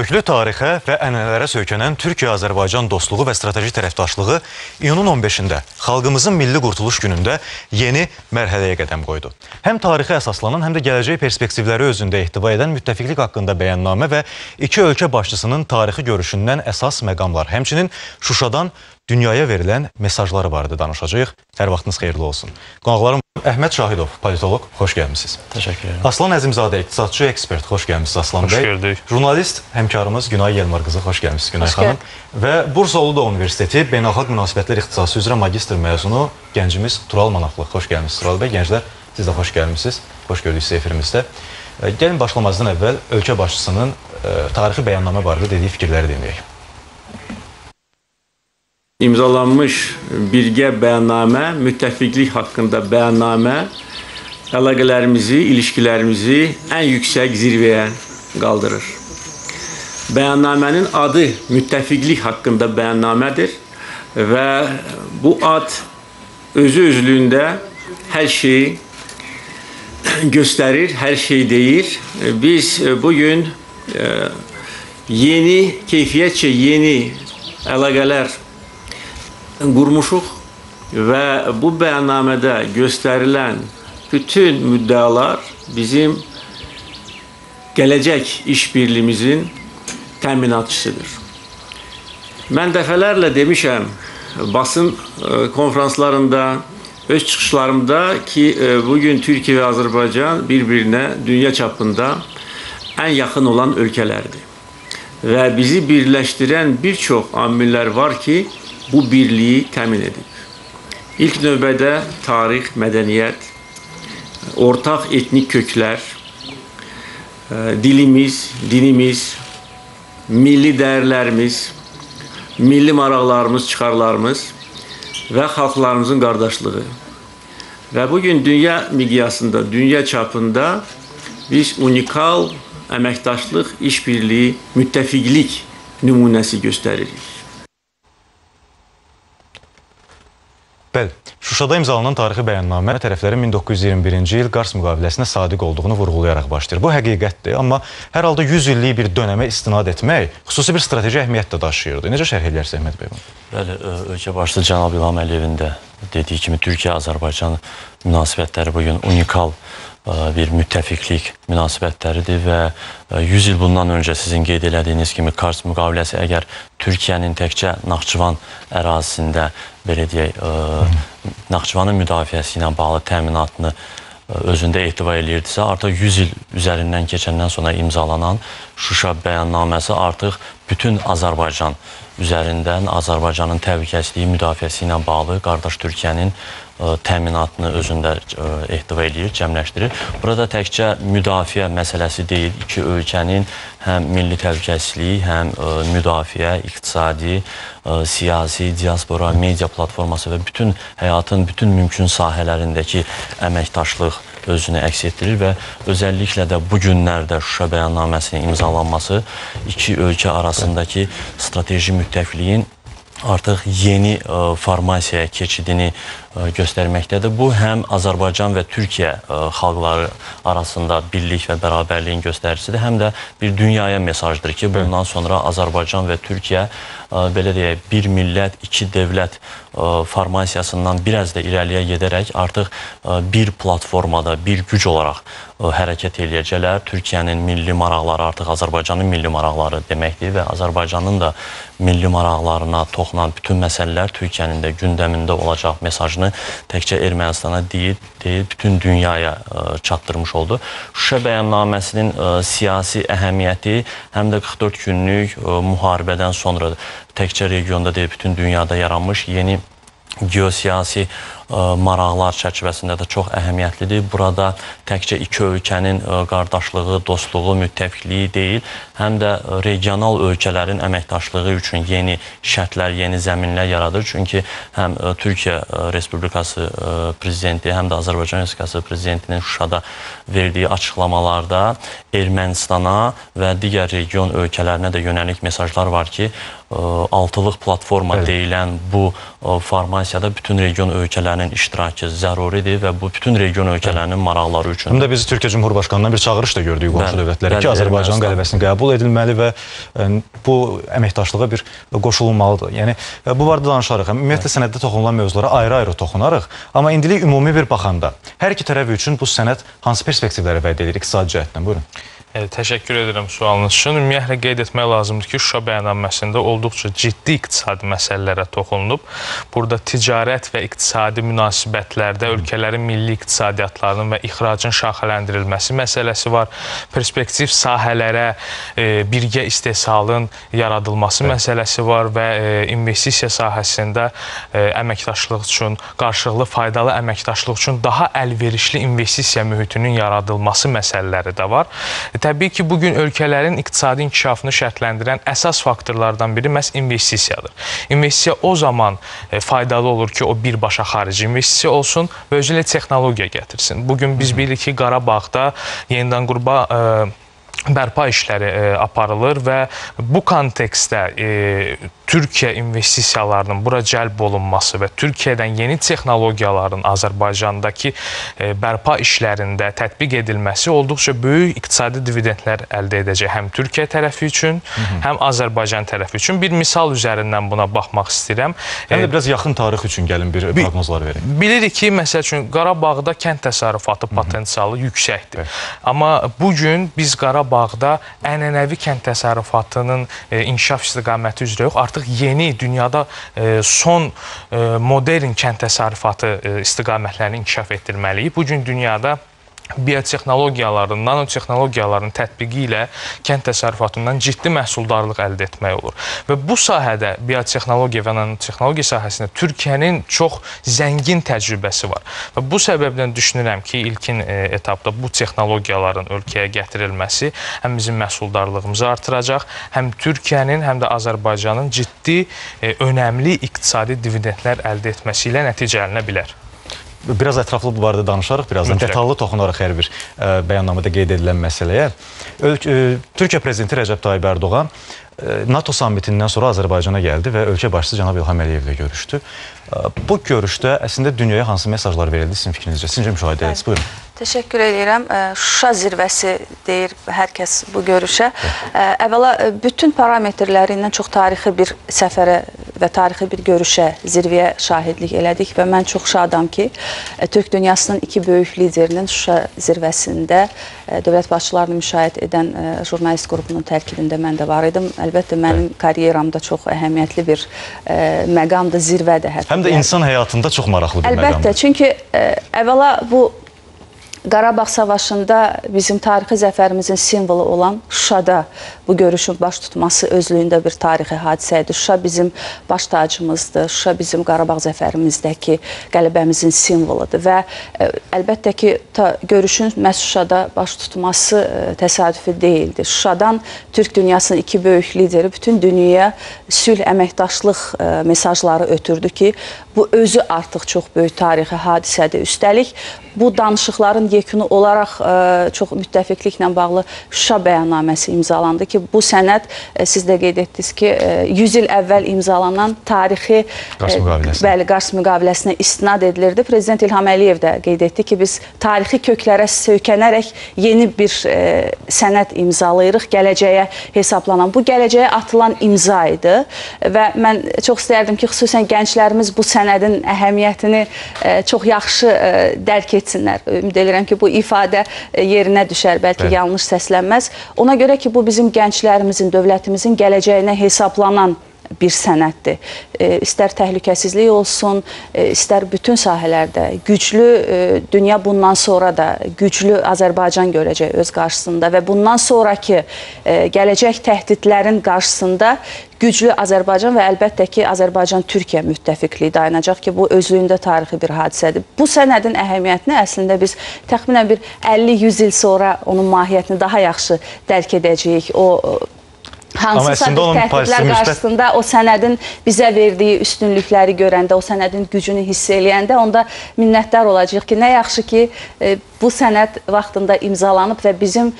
Köklü tarixə və ənənələrə söykənən Türkiyə-Azərbaycan dostluğu və strateji tərəfdaşlığı iyunun 15-də xalqımızın Milli Qurtuluş günündə yeni mərhələyə qədəm qoydu. Həm tarixə əsaslanan, həm də gələcək perspektivləri özündə ehtiva edən müttəfiqlik haqqında bəyannamə və iki ölkə başçısının tarixi görüşündən əsas məqamlar, həmçinin Şuşadan dünyaya verilən mesajları barədə danışacağıq. Hər vaxtınız xeyirli olsun. Qonaqlarım Əhməd Şahidov, politoloq, xoş gəlmisiniz. Təşəkkür edirəm. Aslan Əzimzadə, iqtisadçı, ekspert, xoş gəlmisiniz Aslan Xoş bəy. gördük. Jurnalist həmkarımız Günay Yelmar qızı, xoş gəlmisiniz Günay Xoş xanım. Və Bursa Uludağ Universiteti Beynəlxalq Münasibətlər İxtisası üzrə magistr məzunu gəncimiz Tural Manaflı. Xoş gəlmisiniz Tural bəy. Gənclər, siz də xoş gəlmisiniz. Xoş gördük sizi efirimizdə. E, Gəlin başlamazdan əvvəl ölkə başçısının e, tarixi bəyannamə barədə dediyi fikirləri dinləyək. İmzalanmış birgə bəyannamə, müttəfiqlik haqqında bəyannamə əlaqələrimizi, ilişkilərimizi ən yüksək zirvəyə qaldırır. Bəyannamənin adı müttəfiqlik haqqında bəyannamədir və bu ad özü özlüyündə hər şeyi göstərir, hər şey deyir. Biz bu gün e, yeni, keyfiyyətcə yeni əlaqələr qurmuşuq və bu bəyannamədə göstərilən bütün müddəalar bizim gələcək işbirliyimizin təminatçısıdır. Mən dəfələrlə demişəm basın e, konfranslarında, öz çıxışlarımda ki, e, bu gün Türkiyə və Azərbaycan bir-birinə dünya çapında ən yaxın olan ölkələrdir. Və bizi birləşdirən bir çox amillər var ki, bu birliyi təmin edib. İlk növbədə tarix, mədəniyyət, ortaq etnik köklər, e, dilimiz, dinimiz, milli dəyərlərimiz, milli maraqlarımız, çıxarlarımız və xalqlarımızın qardaşlığı. Və bu gün dünya miqyasında, dünya çapında biz unikal əməkdaşlıq, işbirliyi, müttəfiqlik nümunəsi göstəririk. Bəli, Şuşada imzalanan tarixi bəyannamə tərəflərin 1921-ci il Qars müqaviləsinə sadiq olduğunu vurğulayaraq başlayır. Bu həqiqətdir, amma hər halda 100 illik bir dönəmə istinad etmək xüsusi bir strateji əhəmiyyət də daşıyırdı. Necə şərh edərsiniz Əhməd bəy? Bəli, ölkə başçısı cənab İlham Əliyevin də dediyi kimi Türkiyə-Azərbaycan münasibətləri bu gün unikal bir müttəfiqlik münasibətləridir və ə, 100 il bundan öncə sizin qeyd elədiyiniz kimi Kars müqaviləsi əgər Türkiyənin təkcə Naxçıvan ərazisində belə deyək, ə, Naxçıvanın müdafiəsi ilə bağlı təminatını ə, özündə ehtiva eləyirdisə, artıq 100 il üzərindən keçəndən sonra imzalanan Şuşa bəyannaməsi artıq bütün Azərbaycan üzərindən Azərbaycanın təhlükəsizliyi müdafiəsi ilə bağlı qardaş Türkiyənin təminatını özündə ehtiva eləyir, cəmləşdirir. Burada təkcə müdafiə məsələsi deyil, iki ölkənin həm milli təhlükəsizliyi, həm müdafiə, iqtisadi, siyasi, diaspora, media platforması və bütün həyatın bütün mümkün sahələrindəki əməkdaşlıq özünü əks etdirir və özəlliklə də bu günlərdə Şuşa bəyannaməsinin imzalanması iki ölkə arasındakı strateji müttəfiqliyin artıq yeni ə, formasiyaya keçidini ə, göstərməkdədir. Bu həm Azərbaycan və Türkiyə ə, xalqları arasında birlik və bərabərliyin göstəricisidir, həm də bir dünyaya mesajdır ki, bundan sonra Azərbaycan və Türkiyə ə, belə deyək, bir millət, iki dövlət ə, formasiyasından biraz da irəliyə gedərək artıq ə, bir platformada, bir güc olaraq hərəkət eləyəcəklər. Türkiyənin milli maraqları artıq Azərbaycanın milli maraqları deməkdir və Azərbaycanın da milli maraqlarına toxunan bütün məsələlər Türkiyənin də gündəmində olacaq mesajını təkcə Ermənistana deyil, deyil bütün dünyaya ə, çatdırmış oldu. Şuşa bəyannaməsinin ə, siyasi əhəmiyyəti həm də 44 günlük ə, müharibədən sonra təkcə regionda deyil, bütün dünyada yaranmış yeni geosiyasi maraqlar çərçivəsində də çox əhəmiyyətlidir. Burada təkcə iki ölkənin qardaşlığı, dostluğu, müttəfiqliyi deyil, həm də regional ölkələrin əməkdaşlığı üçün yeni şərtlər, yeni zəminlər yaradır. Çünki həm ə, Türkiyə ə, Respublikası ə, prezidenti, həm də Azərbaycan Respublikası prezidentinin Şuşada verdiyi açıqlamalarda Ermənistana və digər region ölkələrinə də yönəlik mesajlar var ki, altılıq platforma Bəli. deyilən bu formasiyada bütün region ölkələrinə ölkənin iştirakı zəruridir və bu bütün region ölkələrinin maraqları üçün. Həm də biz Türkiyə Cümhurbaşqanından bir çağırış da gördük qonşu dövlətlərə ki, Ermənistan. qələbəsini qəbul edilməli və ə, bu əməkdaşlığa bir qoşulunmalıdır. Yəni ə, bu barədə danışarıq. Ümumiyyətlə sənəddə toxunulan mövzulara ayrı-ayrı toxunarıq, amma indilik ümumi bir baxanda hər iki tərəf üçün bu sənəd hansı perspektivləri vəd edir iqtisadi cəhətdən? Buyurun. Təşəkkür edirəm sualınız üçün. Ümumiyyətlə qeyd etmək lazımdır ki, Şuşa bəyannaməsində olduqca ciddi iqtisadi məsələlərə toxunulub. Burada ticarət və iqtisadi münasibətlərdə ölkələrin milli iqtisadiyyatlarının və ixracın şaxələndirilməsi məsələsi var. Perspektiv sahələrə e, birgə istehsalın yaradılması məsələsi var və e, investisiya sahəsində e, əməkdaşlıq üçün, qarşılıqlı faydalı əməkdaşlıq üçün daha əlverişli investisiya mühitinin yaradılması məsələləri də var. Təbii ki, bu gün ölkələrin iqtisadi inkişafını şərtləndirən əsas faktorlardan biri məhz investisiyadır. İnvestisiya o zaman e, faydalı olur ki, o birbaşa xarici investisiya olsun və özü ilə texnologiya gətirsin. Bu gün biz bilirik ki, Qarabağda yenidən qurba e, bərpa işləri e, aparılır və bu kontekstdə e, Türkiyə investisiyalarının bura cəlb olunması və Türkiyədən yeni texnologiyaların Azərbaycandakı e, bərpa işlərində tətbiq edilməsi olduqca böyük iqtisadi dividendlər əldə edəcək həm Türkiyə tərəfi üçün, həm Azərbaycan tərəfi üçün. Bir misal üzərindən buna baxmaq istəyirəm. Yəni də biraz yaxın tarix üçün gəlin bir proqnozlar verin. Bilirik ki, məsəl üçün Qarabağda kənd təsərrüfatı potensialı yüksəkdir. Amma bu gün biz Qarabağda ənənəvi kənd təsərrüfatının e, inkişaf istiqaməti üzrə yox, artıq yeni dünyada e, son e, modern kənd təsərrüfatı istiqamətlərini inkişaf etdirməliyik. Bu gün dünyada biotexnologiyaların, nanotexnologiyaların tətbiqi ilə kənd təsərrüfatından ciddi məhsuldarlıq əldə etmək olur. Və bu sahədə biotexnologiya və nanotexnologiya sahəsində Türkiyənin çox zəngin təcrübəsi var. Və bu səbəbdən düşünürəm ki, ilkin e, etapda bu texnologiyaların ölkəyə gətirilməsi həm bizim məhsuldarlığımızı artıracaq, həm Türkiyənin, həm də Azərbaycanın ciddi, e, önəmli iqtisadi dividendlər əldə etməsi ilə nəticələnə bilər. Biraz ətraflı bu barədə danışarıq birazdan. Mütləq. Detallı toxunarıq hər bir ə, bəyannamada qeyd edilən məsələyə. Ölk ə, Türkiyə prezidenti Rəcəb Tayyib Ərdoğan NATO sammitindən sonra Azərbaycana gəldi və ölkə başçısı cənab İlham Əliyevlə görüşdü. Ə, Bu görüşdə əslində dünyaya hansı mesajlar verildi sizin fikrinizcə? Sizin müşahidə ediniz. Buyurun. Təşəkkür edirəm. Ə, Şuşa zirvəsi deyir hər kəs bu görüşə. Əvvəla bütün parametrləri ilə çox tarixi bir səfərə və tarixi bir görüşə, zirvəyə şahidlik elədik və mən çox şadam ki, Türk dünyasının iki böyük liderinin Şuşa zirvəsində dövlət başçılarını müşahidə edən jurnalist qrupunun tərkibində mən də var idim. Əlbəttə mənim karyeramda çox əhəmiyyətli bir ə, məqamdır, zirvədir hətta. Həm də Yəni- insan həyatında çox maraqlı bir Əlbəttə, məqamdır. çünki ə, əvvəla bu Qarabağ savaşında bizim tarixi zəfərimizin simvolu olan Şuşada bu görüşün baş tutması özlüyündə bir tarixi hadisədir. Şuşa bizim baş tacımızdır. Şuşa bizim Qarabağ zəfərimizdəki qələbəmizin simvoludur və ə, əlbəttə ki, görüşün məhz Şuşada baş tutması ə, təsadüfi deyildi. Şuşadan Türk dünyasının iki böyük lideri bütün dünyaya sülh əməkdaşlıq ə, mesajları ötürdü ki, bu özü artıq çox böyük tarixi hadisədir. Üstəlik bu danışıqların yekunu olaraq ə, çox müttəfiqliklə bağlı Şuşa bəyannaməsi imzalandı ki, bu sənəd ə, siz də qeyd etdiniz ki, ə, 100 il əvvəl imzalanan tarixi Qars müqaviləsinə. bəli, Qars müqaviləsinə istinad edilirdi. Prezident İlham Əliyev də qeyd etdi ki, biz tarixi köklərə söykənərək yeni bir ə, sənəd imzalayırıq gələcəyə hesablanan. Bu gələcəyə atılan imza idi və mən çox istərdim ki, xüsusən gənclərimiz bu sənədin əhəmiyyətini ə, çox yaxşı ə, dərk etsinlər. Ümid edirəm ki, bu ifadə ə, yerinə düşər, bəlkə Bəli. yanlış səslənməz. Ona görə ki, bu bizim gənclərimizin, dövlətimizin gələcəyinə hesaplanan bir sənəddir. E, istər təhlükəsizlik olsun, e, istər bütün sahələrdə güclü e, dünya bundan sonra da güclü Azərbaycan görəcək öz qarşısında və bundan sonrakı gələcək təhdidlərin qarşısında güclü Azərbaycan və əlbəttə ki, Azərbaycan-Türkiyə müttəfiqliyi dayanacaq ki, bu özlüyündə tarixi bir hadisədir. Bu sənədin əhəmiyyətini əslində biz təxminən bir 50-100 il sonra onun mahiyyətini daha yaxşı dərk edəcəyik. O hansısa bir təhdidlər qarşısında o sənədin bizə verdiyi üstünlükləri görəndə, o sənədin gücünü hiss eləyəndə onda minnətdar olacağıq ki, nə yaxşı ki, e, bu sənəd vaxtında imzalanıb və bizim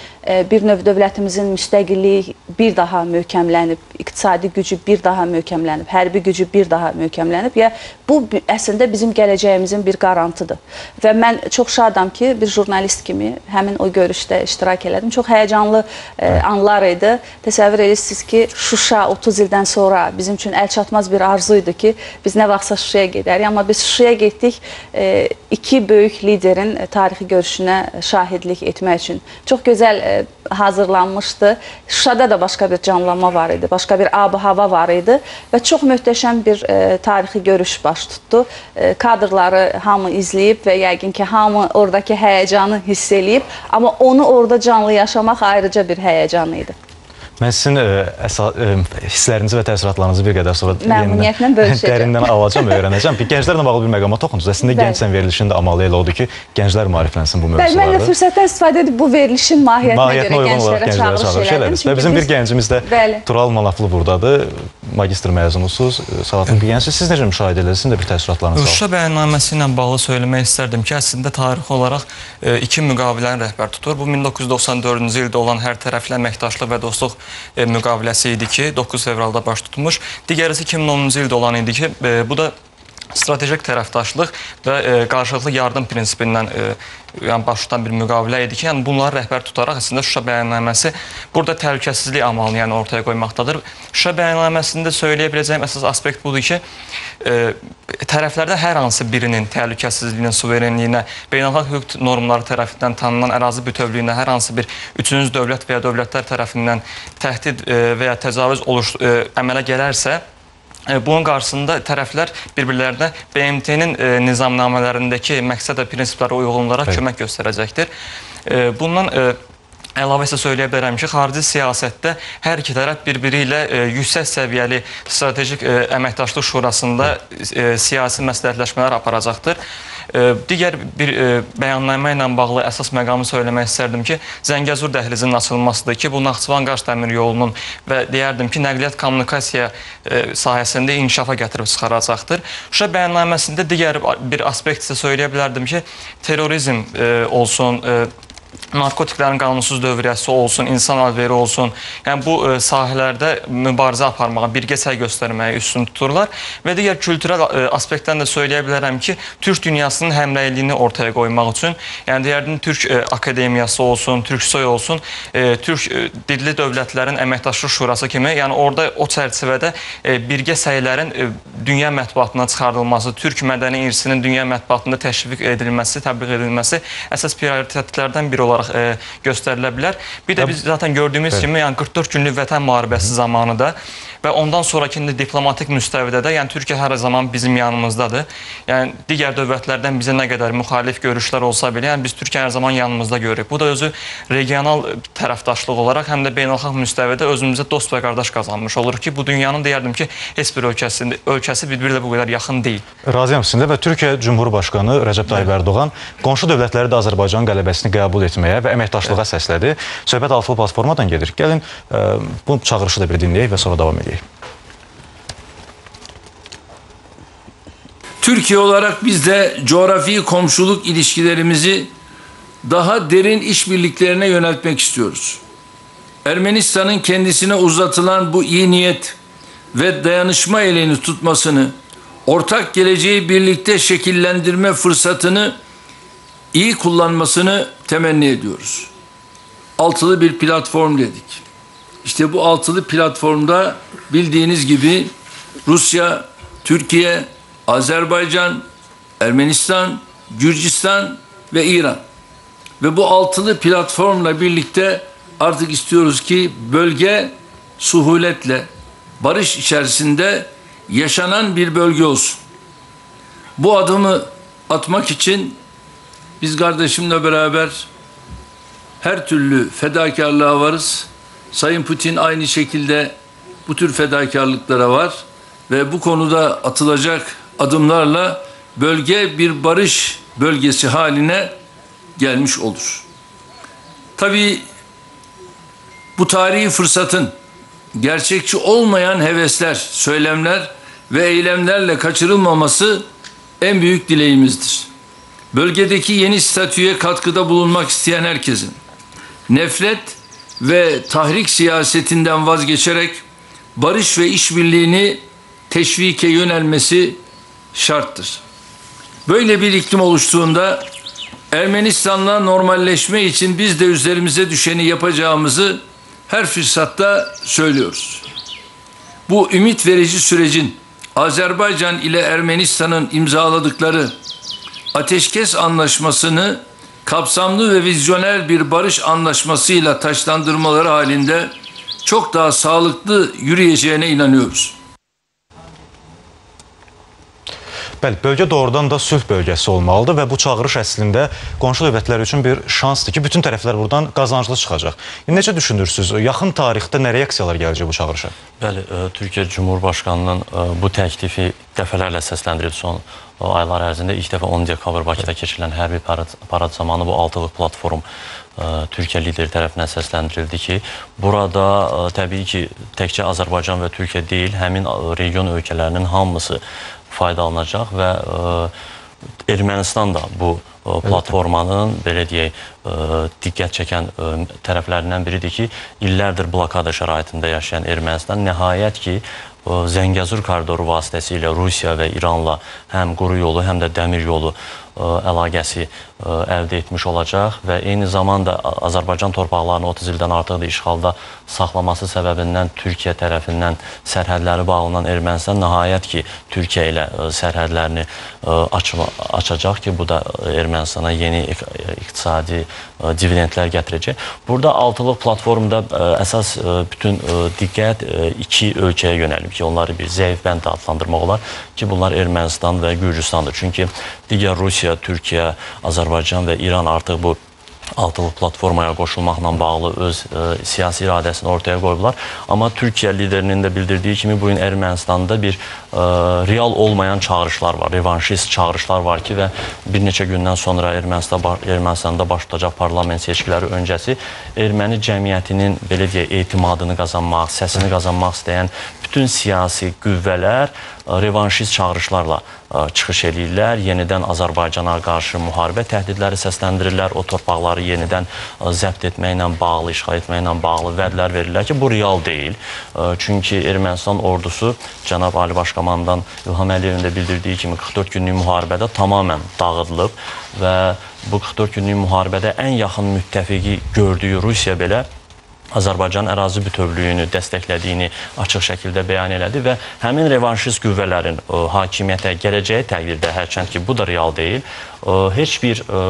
bir növ dövlətimizin müstəqilliyi bir daha möhkəmlənib, iqtisadi gücü bir daha möhkəmlənib, hərbi gücü bir daha möhkəmlənib ya bu əslində bizim gələcəyimizin bir qarantıdır. Və mən çox şadam ki, bir jurnalist kimi həmin o görüşdə iştirak elədim. Çox həyəcanlı e, anlar idi. Təsəvvür edirsiniz ki, Şuşa 30 ildən sonra bizim üçün əlçatmaz bir arzu idi ki, biz nə vaxtsa Şuşaya gedərik, amma biz Şuşaya getdik e, iki böyük liderin tarixi görüşünə şahidlik etmək üçün. Çox gözəl e, hazırlanmışdı. Şuşada da başqa bir canlanma var idi, başqa bir ab-hava var idi və çox möhtəşəm bir e, tarixi görüş baş tutdu. E, kadrları hamı izləyib və yəqin ki, hamı oradakı həyəcanı hiss eləyib, amma onu orada canlı yaşamaq ayrıca bir həyəcan idi. Mən sizin ə, əsa, ə, hisslərinizi və təəssüratlarınızı bir qədər sonra Məmnuniyyətlə bölüşəcəm. dərindən alacağam, öyrənəcəm. Bir gənclərlə bağlı bir məqama toxundunuz. Əslində Bəli. gəncsən verilişinin də amalı elə odur ki, gənclər maariflənsin bu Bəli, mən də mövzularda. fürsətdən istifadə edib bu verilişin mahiyyətinə, Mahiyyətinə görə gənclərə gənclərə çağırış elədim. Və bizim bir gəncimiz də. Tural Manaflı burdadır. Magistr məzunusunuz, savadlı bir gəncsiz. Siz necə müşahidə edirsiniz? Sizin də bir təəssüratlarınız var. Şuşa bəyannaməsi ilə bağlı söyləmək istərdim ki, əslində tarixi olaraq e, iki müqavilənin rəhbər tutur. Bu 1994-cü ildə olan hər tərəfli əməkdaşlıq və dostluq e, müqaviləsi idi ki, 9 fevralda baş tutmuş. Digərisi 2010-cu ildə olan idi ki, e, bu da strateji tərəfdaşlıq və e, qarşılıqlı yardım prinsipindən e, yəni baş tutan bir müqavilə idi ki, yəni bunları rəhbər tutaraq əslində Şuşa bəyannaməsi burada təhlükəsizlik amalını yəni ortaya qoymaqdadır. Şuşa bəyannaməsində söyləyə biləcəyim əsas aspekt budur ki, e, tərəflərdə hər hansı birinin təhlükəsizliyinə, suverenliyinə, beynəlxalq hüquq normları tərəfindən tanınan ərazi bütövlüyünə hər hansı bir üçüncü dövlət və ya dövlətlər tərəfindən təhdid e, və ya təcavüz oluş e, əmələ gələrsə, Bunun qarşısında tərəflər bir-birlərinə BMT-nin e, nizamnamələrindəki məqsəd və prinsiplərə uyğun olaraq Bəli. kömək göstərəcəkdir. E, Bundan e, əlavə isə söyləyə bilərəm ki, xarici siyasətdə hər iki tərəf bir-biri ilə e, yüksək səviyyəli strateji e, əməkdaşlıq şurasında e, siyasi məsləhətləşmələr aparacaqdır. Digər bir e, bəyannamə ilə bağlı əsas məqamı söyləmək istərdim ki, Zəngəzur dəhlizinin açılmasıdır ki, bu Naxçıvan-Qaş dəmir yolunun və deyərdim ki, nəqliyyat kommunikasiya e, sahəsində inkişafa gətirib çıxaracaqdır. Şuşa bəyannaməsində digər bir aspekt isə söyləyə bilərdim ki, terrorizm e, olsun, narkotiklərin qanunsuz dövriyyəsi olsun, insan alveri olsun. Yəni bu e, sahələrdə mübarizə aparmağa, birgə səy göstərməyə üstün tuturlar və digər kültürel e, aspektdən də söyləyə bilərəm ki, Türk dünyasının həmrəyliyini ortaya qoymaq üçün, yəni deyərdim Türk e, akademiyası olsun, Türksoy olsun, e, Türk e, dilli dövlətlərin əməkdaşlıq şurası kimi, yəni orada o çərçivədə e, birgə səylərin dünya mətbuatına çıxarılması, Türk mədəni irsinin dünya mətbuatında təşviq edilməsi, təbliğ edilməsi əsas prioritetlərdən biri olaraq e, göstərilə bilər. Bir də biz zaten gördüyümüz Bəli. kimi, yəni 44 günlük vətən müharibəsi zamanı da və ondan sonrakı indi diplomatik müstəvidə də, yəni Türkiyə hər zaman bizim yanımızdadır. Yəni digər dövlətlərdən bizə nə qədər müxalif görüşlər olsa belə, yəni biz Türkiyə hər zaman yanımızda görürük. Bu da özü regional tərəfdaşlıq olaraq həm də beynəlxalq müstəvidə özümüzə dost və qardaş qazanmış oluruq ki, bu dünyanın deyərdim ki, heç bir ölkəsində ölkəsi bir-birilə bu qədər yaxın deyil. Razıyam sizinlə və Türkiyə Cumhurbaşqanı Rəcəb Tayyib Ərdoğan qonşu dövlətləri də Azərbaycanın qələbəsini qəbul etməyə və əməkdaşlığa səslədi. Söhbət altılı platformadan gedir. Gəlin ə, bu çağırışı da bir dinləyək və sonra davam edək. Türkiye olarak biz de coğrafi komşuluk ilişkilerimizi daha derin işbirliklerine yöneltmek istiyoruz. Ermenistan'ın kendisine uzatılan bu iyi niyet ve dayanışma elini tutmasını, ortak geleceği birlikte şekillendirme fırsatını iyi kullanmasını temenni ediyoruz. Altılı bir platform dedik. İşte bu altılı platformda bildiğiniz gibi Rusya, Türkiye, Azerbaycan, Ermenistan, Gürcistan ve İran. Ve bu altılı platformla birlikte artık istiyoruz ki bölge suhuletle, barış içerisinde yaşanan bir bölge olsun. Bu adımı atmak için biz kardeşimle beraber her türlü fedakarlığa varız. Sayın Putin aynı şekilde bu tür fedakarlıklara var ve bu konuda atılacak adımlarla bölge bir barış bölgesi haline gelmiş olur. Tabii bu tarihi fırsatın gerçekçi olmayan hevesler, söylemler ve eylemlerle kaçırılmaması en büyük dileğimizdir. Bölgedeki yeni statüye katkıda bulunmak isteyen herkesin nefret ve tahrik siyasetinden vazgeçerek barış ve işbirliğini teşvike yönelmesi şarttır. Böyle bir iklim oluştuğunda Ermenistan'la normalleşme için biz de üzerimize düşeni yapacağımızı her fırsatta söylüyoruz. Bu ümit verici sürecin Azerbaycan ile Ermenistan'ın imzaladıkları ateşkes anlaşmasını kapsamlı ve vizyoner bir barış anlaşmasıyla taşlandırmaları halinde çok daha sağlıklı yürüyeceğine inanıyoruz. Bəli, bölgə doğrudan da sülh bölgəsi olmalıdır və bu çağırış əslində qonşu dövlətlər üçün bir şansdır ki, bütün tərəflər buradan qazanclı çıxacaq. Necə düşünürsüz? Yaxın tarixdə nə reaksiyalar gələcək bu çağırışa? Bəli, ə, Türkiyə Cumhurbaşqanının ə, bu təklifi dəfələrlə səsləndirildi son ə, aylar ərzində. İlk dəfə 10 dekabr Bakıda keçirilən hərbi parad, parad zamanı bu altılıq platform ə, Türkiyə lideri tərəfindən səsləndirildi ki, burada ə, təbii ki, təkcə Azərbaycan və Türkiyə deyil, həmin region ölkələrinin hamısı faydalanacaq və ə, Ermənistan da bu ə, platformanın belə deyək ə, diqqət çəkən tərəflərindən biridir ki, illərdir blokada şəraitində yaşayan Ermənistan nəhayət ki, Zəngəzur koridoru vasitəsilə Rusiya və İranla həm quru yolu, həm də dəmir yolu əlaqəsi əldə etmiş olacaq və eyni zamanda Azərbaycan torpaqlarını 30 ildən artıqdır işğalda saxlaması səbəbindən Türkiyə tərəfindən sərhədləri bağlanan Ermənistan nəhayət ki, Türkiyə ilə sərhədlərini açma, açacaq ki, bu da Ermənistana yeni iqtisadi dividendlər gətirəcək. Burada altılıq platformda əsas bütün diqqət iki ölkəyə yönəlib ki, onları bir zəif bənd adlandırmaq olar ki, bunlar Ermənistan və Gürcüstandır. Çünki digər Rusiya, Türkiyə, Azərbaycan və İran artıq bu altılıq platformaya qoşulmaqla bağlı öz ə, siyasi iradəsini ortaya qoyublar. Amma Türkiyə liderinin də bildirdiyi kimi bu gün Ermənistanda bir ə, real olmayan çağırışlar var, revanşist çağırışlar var ki və bir neçə gündən sonra Ermənistanda Ermənistanda baş tutacaq parlament seçkiləri öncəsi erməni cəmiyyətinin belə deyək etimadını qazanmaq, səsini qazanmaq istəyən bütün siyasi qüvvələr ə, revanşist çağırışlarla ə, çıxış eləyirlər. Yenidən Azərbaycana qarşı müharibə təhdidləri səsləndirirlər. O torpaqları yenidən ə, zəbt etməklə bağlı, işğal etməklə bağlı vədlər verirlər ki, bu real deyil. Çünki Ermənistan ordusu cənab Ali Başkomandan İlham Əliyevin də bildirdiyi kimi 44 günlük müharibədə tamamilə dağıdılıb və bu 44 günlük müharibədə ən yaxın müttəfiqi gördüyü Rusiya belə Azərbaycan ərazi bütövlüyünü dəstəklədiyini açıq şəkildə bəyan elədi və həmin revanşist qüvvələrin ə, hakimiyyətə gələcəyi təqdirdə hərçənd ki, bu da real deyil, ə, heç bir ə,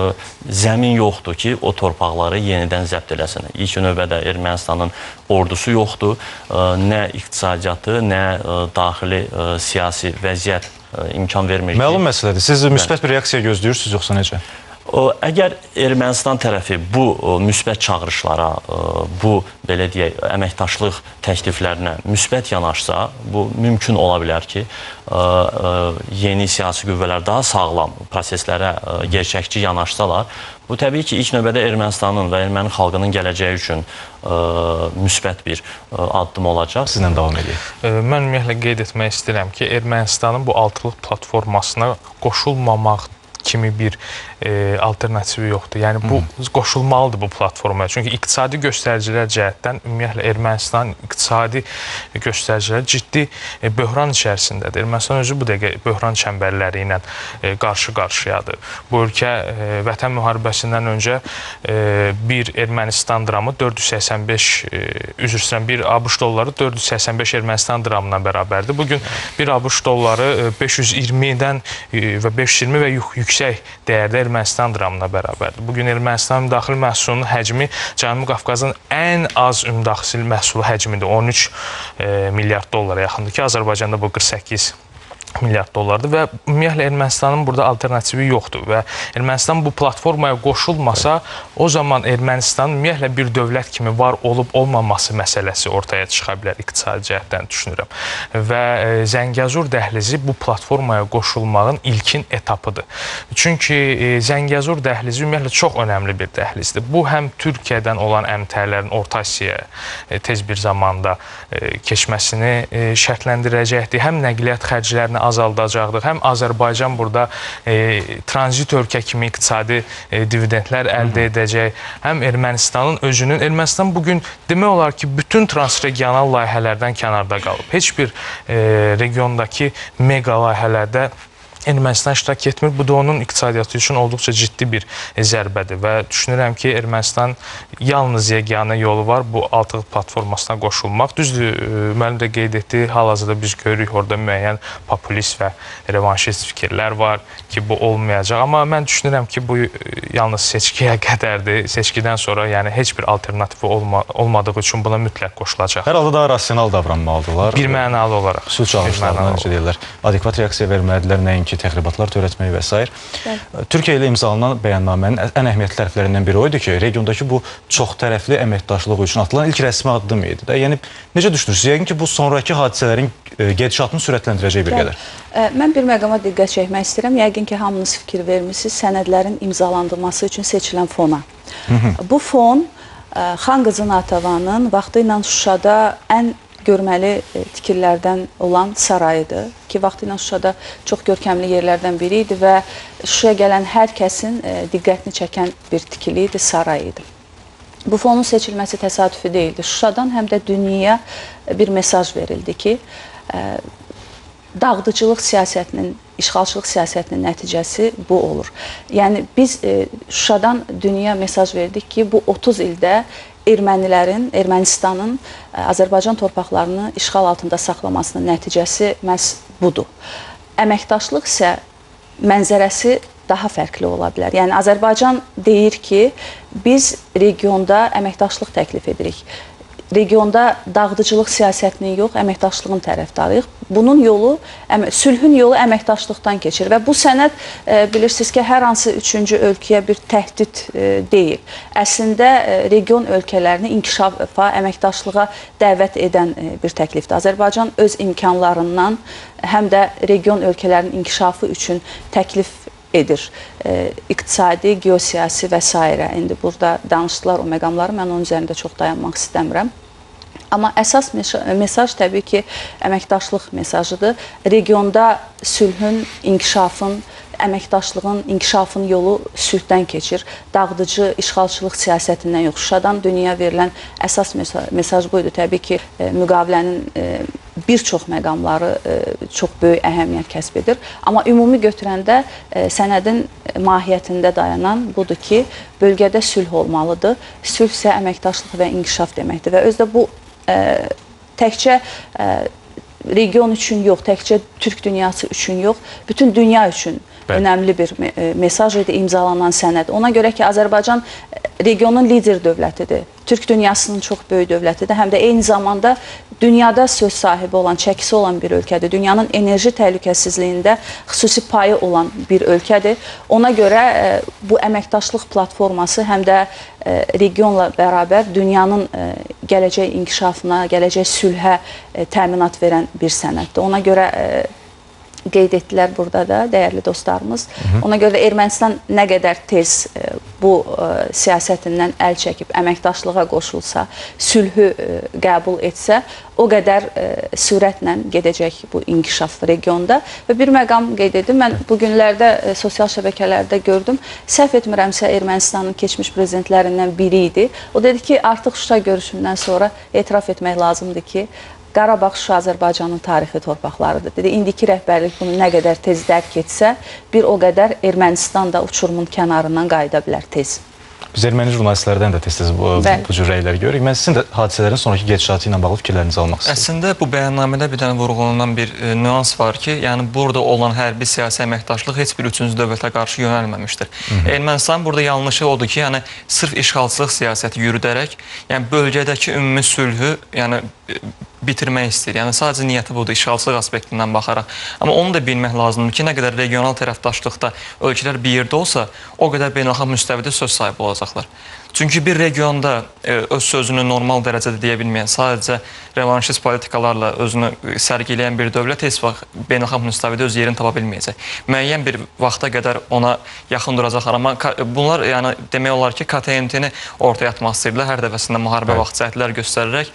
zəmin yoxdur ki, o torpaqları yenidən zəbt eləsin. İlk növbədə Ermənistanın ordusu yoxdur, ə, nə iqtisadiyyatı, nə ə, daxili ə, siyasi vəziyyət ə, imkan vermir ki, Məlum məsələdir. Siz müsbət bir reaksiya gözləyirsiniz yoxsa necə? O, Əgər Ermənistan tərəfi bu o, müsbət çağırışlara, o, bu belə deyək, əməkdaşlıq təkliflərinə müsbət yanaşsa, bu mümkün ola bilər ki, ə, ə, yeni siyasi qüvvələr daha sağlam proseslərə ə, gerçəkçi yanaşsalar, bu təbii ki, ilk növbədə Ermənistanın və erməni xalqının gələcəyi üçün ə, müsbət bir ə, addım olacaq. Sizlə davam edək. Mən ümumiyyətlə qeyd etmək istəyirəm ki, Ermənistanın bu altılıq platformasına qoşulmamaq kimi bir e, alternativi yoxdur. Yəni bu qoşulmalıdır bu platformaya. Çünki iqtisadi göstəricilər cəhətdən ümumiyyətlə Ermənistan iqtisadi göstəricilər ciddi e, böhran içərisindədir. Ermənistan özü bu dəqiqə böhran çəmbərləri ilə e, qarşı-qarşıyadır. Bu ölkə e, Vətən müharibəsindən öncə e, bir Ermənistan dramı 485 e, üzr istəyirəm, bir ABŞ dolları 485 Ermənistan dramına bərabərdir. Bu gün bir ABŞ dolları e, 520-dən e, və 520 və yük- yüksək dəyərdə Ermənistan dramına bərabərdir. Bu gün Ermənistan ümumdaxili məhsulunun həcmi Cənubi Qafqazın ən az ümumdaxili məhsulu həcmidir. 13 e, milyard dollara yaxındır ki, Azərbaycanda bu 48 milyard dollardır və ümumiyyətlə Ermənistanın burada alternativi yoxdur və Ermənistan bu platformaya qoşulmasa, o zaman Ermənistan ümumiyyətlə bir dövlət kimi var olub olmaması məsələsi ortaya çıxa bilər iqtisadi cəhətdən düşünürəm. Və e, Zəngəzur dəhlizi bu platformaya qoşulmağın ilkin etapıdır. Çünki e, Zəngəzur dəhlizi ümumiyyətlə çox önəmli bir dəhlizdir. Bu həm Türkiyədən olan əmtərlərin Orta Asiyaya e, tez bir zamanda keçməsini şərtləndirəcəkdir. Həm nəqliyyat xərclərini azaldacaqdır. Həm Azərbaycan burada e, tranzit ölkə kimi iqtisadi e, dividendlər əldə edəcək, həm Ermənistanın özünün Ermənistan bu gün demək olar ki, bütün transregional layihələrdən kənarda qalıb. Heç bir e, regiondakı mega layihələrdə Ermənistan iştirak etmir. Bu da onun iqtisadiyyatı üçün olduqca ciddi bir zərbədir və düşünürəm ki, Ermənistan yalnız yeganə yolu var bu altıq platformasına qoşulmaq. Düzdür, e, müəllim də qeyd etdi, hal-hazırda biz görürük orada müəyyən populist və revanşist fikirlər var ki, bu olmayacaq. Amma mən düşünürəm ki, bu e, yalnız seçkiyə qədərdir. Seçkidən sonra yəni heç bir alternativi olma, olmadığı üçün buna mütləq qoşulacaq. Hər halda daha rasional davranmalıdırlar. Bir mənalı olaraq. Sülh çağırışlarına necə deyirlər, adekvat reaksiya verməlidirlər, nəinki təxribatlar törətmək və s. Türkiyə ilə imzalanan bəyannamənin ən əhəmiyyətli tərəflərindən biri o idi ki, regiondakı bu çox tərəfli əməkdaşlıq üçün atılan ilk rəsmi addım idi də. Yəni necə düşünürsüz? Yəqin ki, bu sonrakı hadisələrin gedişatını sürətləndirəcək bir qədər. Mən bir məqama diqqət çəkmək istəyirəm. Yəqin ki, hamınız fikir vermisiniz sənədlərin imzalandırılması üçün seçilən fona. Bu fon Xan Qızı Natavanın vaxtı ilə Şuşada ən görməli e, tikililərdən olan sarayıdır ki, vaxtı ilə Şuşada çox görkəmli yerlərdən biri idi və Şuşaya gələn hər kəsin e, diqqətini çəkən bir tikili idi, saray idi. Bu fonun seçilməsi təsadüfi deyildi. Şuşadan həm də dünyaya bir mesaj verildi ki, dağıdıcılıq siyasətinin, işğalçılıq siyasətinin nəticəsi bu olur. Yəni biz e, Şuşadan dünyaya mesaj verdik ki, bu 30 ildə ermənilərin, Ermənistanın ə, Azərbaycan torpaqlarını işğal altında saxlamasının nəticəsi məhz budur. Əməkdaşlıq isə mənzərəsi daha fərqli ola bilər. Yəni Azərbaycan deyir ki, biz regionda əməkdaşlıq təklif edirik. Regionda dağıdıcılıq siyasətinin yox, əməkdaşlığın tərəfdarıyıq. Bunun yolu sülhün yolu əməkdaşlıqdan keçir və bu sənəd e, bilirsiniz ki, hər hansı üçüncü ölkəyə bir təhdid e, deyil. Əslində e, region ölkələrini inkişafa, əməkdaşlığa dəvət edən bir təklifdir. Azərbaycan öz imkanlarından həm də region ölkələrinin inkişafı üçün təklif edir. E, iqtisadi, geosiyasi və s. İndi burada danışdılar o məqamları, mən onun üzərində çox dayanmaq istəmirəm. Amma əsas mesaj təbii ki, əməkdaşlıq mesajıdır. Regionda sülhün, inkişafın, əməkdaşlığın, inkişafın yolu sülhdən keçir. Dağıdıcı, işğalçılıq siyasətindən yox. Şuşadan dünyaya verilən əsas mesaj buydu. Təbii ki, müqavilənin bir çox məqamları çox böyük əhəmiyyət kəsb edir. Amma ümumi götürəndə sənədin mahiyyətində dayanan budur ki, bölgədə sülh olmalıdır. Sülh isə əməkdaşlıq və inkişaf deməkdir və özdə bu təkcə region üçün yox, təkcə türk dünyası üçün yox, bütün dünya üçün Bəli. önəmli bir me mesaj idi imzalanan sənəd. Ona görə ki, Azərbaycan regionun lider dövlətidir. Türk dünyasının çox böyük dövlətidir. Həm də eyni zamanda dünyada söz sahibi olan, çəkisi olan bir ölkədir. Dünyanın enerji təhlükəsizliyində xüsusi payı olan bir ölkədir. Ona görə e, bu əməkdaşlıq platforması həm də e, regionla bərabər dünyanın e, gələcək inkişafına, gələcək sülhə təminat verən bir sənəddir. Ona görə qeyd etdilər burada da dəyərli dostlarımız. Hı -hı. Ona görə də Ermənistan nə qədər tez e, bu e, siyasətindən əl çəkib əməkdaşlığa qoşulsa, sülhü e, qəbul etsə, o qədər sürətlə gedəcək bu inkişaf regionda. Və bir məqam qeyd edim. Mən bu günlərdə sosial şəbəkələrdə gördüm. Səhv etmirəmsə Ermənistanın keçmiş prezidentlərindən biri idi. O dedi ki, artıq Şuşa görüşündən sonra etiraf etmək lazımdır ki, Qarabağ Şuşa Azərbaycanın tarixi torpaqlarıdır. Dedi, indiki rəhbərlik bunu nə qədər tez dərk etsə, bir o qədər Ermənistan da uçurumun kənarından qayıda bilər tez. Biz erməni jurnalistlərdən də tez-tez bu, bu cür rəylər görürük. Mən sizin də hadisələrin sonraki gedişatı ilə bağlı fikirlərinizi almaq istəyirəm. Əslində bu bəyannamədə bir dənə vurğulanan bir e, nüans var ki, yəni burada olan hərbi siyasi əməkdaşlıq heç bir üçüncü dövlətə qarşı yönəlməmişdir. Hı -hı. Ermənistan burada yanlışı odur ki, yəni sırf işğalçılıq siyasəti yürüdərək, yəni bölgədəki ümumi sülhü, yəni bitirmək istəyir. Yəni sadəcə niyyəti budur, işğalçılıq aspektindən baxaraq. Amma onu da bilmək lazımdır ki, nə qədər regional tərəfdaşlıqda ölkələr bir yerdə olsa, o qədər beynəlxalq müstəvidə söz sahibi olacaqlar. Çünki bir regionda e, öz sözünü normal dərəcədə deyə bilməyən, sadəcə revanşist politikalarla özünü sərgiləyən bir dövlət heç vaxt beynəlxalq müstəvidə öz yerini tapa bilməyəcək. Müəyyən bir vaxta qədər ona yaxın duracaqlar, amma bunlar yəni demək olar ki, KTNT-ni ortaya atmaq istəyirlər hər dəfəsində müharibə vaxtı cəhdlər göstərərək.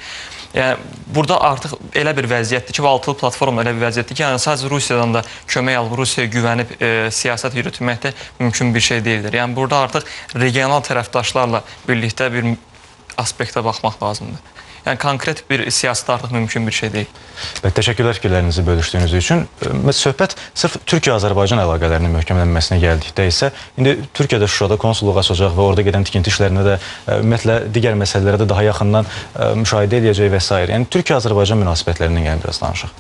Yəni burada artıq elə bir vəziyyətdir ki, altılı platform elə bir vəziyyətdir ki, yəni sadəcə Rusiyadan da kömək alıb Rusiyaya güvənib e, siyasət yürütmək də mümkün bir şey deyildir. Yəni burada artıq regional tərəfdaşlarla birlikdə bir aspektə baxmaq lazımdır. Yəni konkret bir siyasət artıq mümkün bir şey deyil. Və təşəkkürlər fikirlərinizi bölüşdüyünüz üçün. Söhbət sırf Türkiyə-Azərbaycan əlaqələrinin möhkəmlənməsinə gəldikdə isə indi Türkiyədə Şuşada konsulluq açacaq və orada gedən tikinti işlərinə də ümumiyyətlə digər məsələlərə də daha yaxından müşahidə edəcək və s. Yəni Türkiyə-Azərbaycan münasibətlərindən yəni biraz danışaq.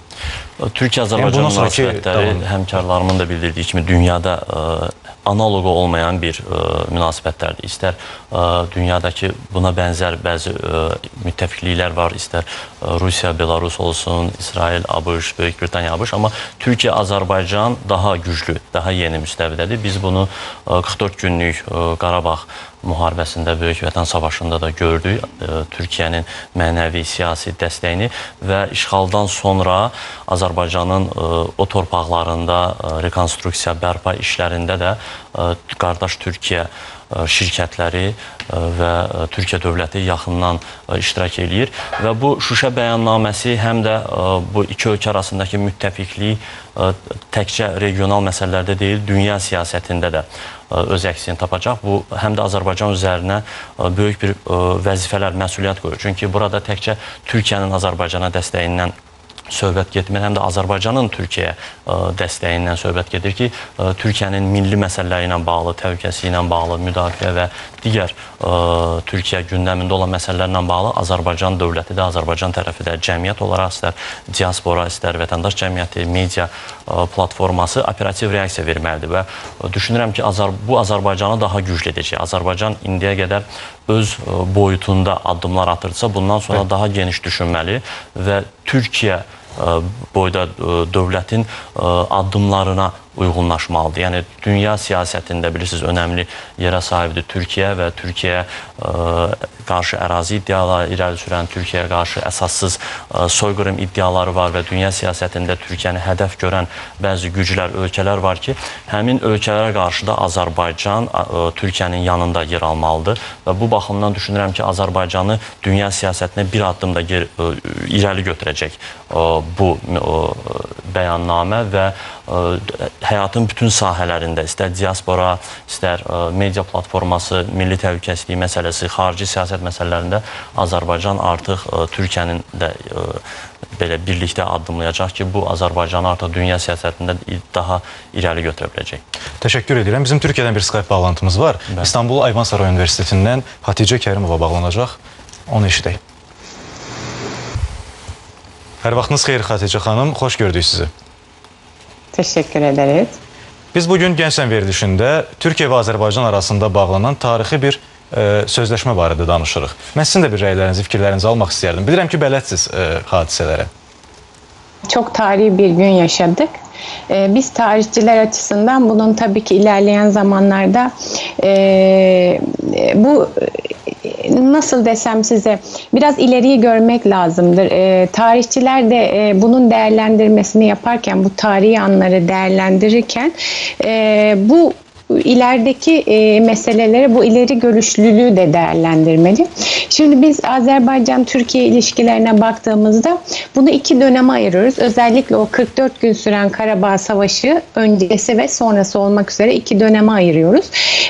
Türkiyə-Azərbaycan Yəni münasibətləri həmkarlarımın da bildirdiyi kimi dünyada ə, analoqu olmayan bir ə, münasibətlərdir. İstər ə, dünyadakı buna bənzər bəzi ə, müttəfiqliklər var, istər ə, Rusiya, Belarus olsun, İsrail, ABŞ, Böyük Britaniya, ABŞ, amma Türkiyə-Azərbaycan daha güclü, daha yeni müstəvidədir. Biz bunu ə, 44 günlük ə, Qarabağ müharibəsində, Böyük Vətən savaşında da gördük. Ə, Türkiyənin mənəvi, siyasi dəstəyini və işğaldan sonra Azərbaycanın ə, o torpaqlarında ə, rekonstruksiya, bərpa işlərində də qardaş Türkiyə şirkətləri və Türkiyə dövləti yaxından iştirak eləyir və bu Şuşa bəyannaməsi həm də bu iki ölkə arasındakı müttəfiqlik təkcə regional məsələlərdə deyil, dünya siyasətində də öz əksini tapacaq. Bu həm də Azərbaycan üzərinə böyük bir vəzifələr, məsuliyyət qoyur. Çünki burada təkcə Türkiyənin Azərbaycana dəstəyindən söhbət getmir, həm də Azərbaycanın Türkiyəyə ə, dəstəyindən söhbət gedir ki, ə, Türkiyənin milli məsələləri ilə bağlı, təhlükəsi ilə bağlı, müdafiə və digər ə, Türkiyə gündəmində olan məsələlərlə bağlı Azərbaycan dövləti də, Azərbaycan tərəfi də cəmiyyət olaraq istər diaspora, istər vətəndaş cəmiyyəti, media ə, platforması operativ reaksiya verməlidir və düşünürəm ki, Azər bu Azərbaycanı daha güclü edəcək. Azərbaycan indiyə qədər öz ə, boyutunda addımlar atırsa, bundan sonra daha geniş düşünməli və Türkiyə ə, boyda ə, dövlətin addımlarına uyğunlaşmalıdır. Yəni dünya siyasətində bilirsiniz önəmli yerə sahibdir Türkiyə və Türkiyəyə ə, qarşı ərazi iddiaları irəli sürən Türkiyəyə qarşı əsassız ə, soyqırım iddiaları var və dünya siyasətində Türkiyəni hədəf görən bəzi güclər, ölkələr var ki, həmin ölkələrə qarşı da Azərbaycan ə, Türkiyənin yanında yer almalıdır və bu baxımdan düşünürəm ki, Azərbaycanı dünya siyasətinə bir addım da ger, ə, irəli götürəcək ə, bu ə, bəyannamə və ə, həyatın bütün sahələrində, istər diaspora, istər media platforması, milli təhlükəsizlik məsələsi, xarici siyasət məsələlərində Azərbaycan artıq Türkiyənin də belə birlikdə addımlayacaq ki, bu Azərbaycanı artıq dünya siyasətində daha irəli götürə biləcək. Təşəkkür edirəm. Bizim Türkiyədən bir Skype bağlantımız var. İstanbul Ayvansaray Universitetindən Haticə Kərimova bağlanacaq. Onu eşidək. Hər vaxtınız xeyir Xaticə xanım. Xoş gördük sizi. Teşekkür ederiz. Biz bugün Gəncsən verilişində Türkiyə və Azərbaycan arasında bağlanan tarixi bir ə, sözləşmə barədə danışırıq. Mən sizin də bir rəylərinizi, fikirlərinizi almaq istəyərdim. Bilirəm ki, bələdsiniz ə, hadisələrə. Çok tarihi bir gün yaşadık. Ee, biz tarihçiler açısından bunun tabii ki ilerleyen zamanlarda e, bu nasıl desem size biraz ileriyi görmek lazımdır. E, tarihçiler de e, bunun değerlendirmesini yaparken bu tarihi anları değerlendirirken e, bu ilerideki e, meseleleri, bu ileri görüşlülüğü de değerlendirmeli. Şimdi biz Azerbaycan-Türkiye ilişkilerine baktığımızda bunu iki döneme ayırıyoruz. Özellikle o 44 gün süren Karabağ Savaşı öncesi ve sonrası olmak üzere iki döneme ayırıyoruz.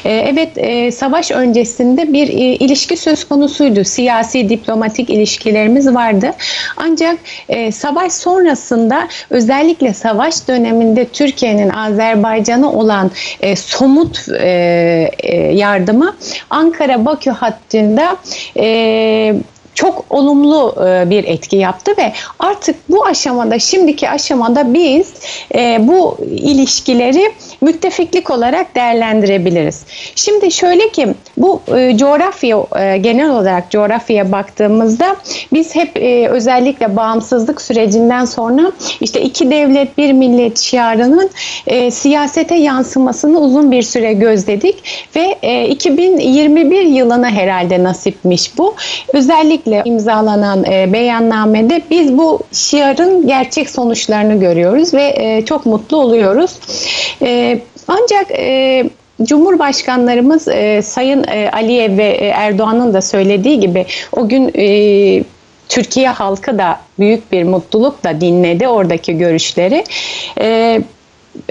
E, evet, e, savaş öncesinde bir e, ilişki söz konusuydu. Siyasi, diplomatik ilişkilerimiz vardı. Ancak e, savaş sonrasında özellikle savaş döneminde Türkiye'nin Azerbaycan'a olan e, somut e, e, yardımı Ankara-Bakü hattında e, çok olumlu e, bir etki yaptı ve artık bu aşamada şimdiki aşamada biz e, bu ilişkileri müttefiklik olarak değerlendirebiliriz. Şimdi şöyle ki bu e, coğrafya genel olarak coğrafyaya baktığımızda biz hep özellikle bağımsızlık sürecinden sonra işte iki devlet bir millet şiarının siyasete yansımasını uzun bir süre gözledik ve e, 2021 yılına herhalde nasipmiş bu. Özellikle imzalanan e, beyannamede biz bu şiarın gerçek sonuçlarını görüyoruz ve e, çok mutlu oluyoruz. E, ancak e, Cumhurbaşkanlarımız e, Sayın e, Aliyev ve e, Erdoğan'ın da söylediği gibi o gün e, Türkiye halkı da büyük bir mutlulukla dinledi oradaki görüşleri. E,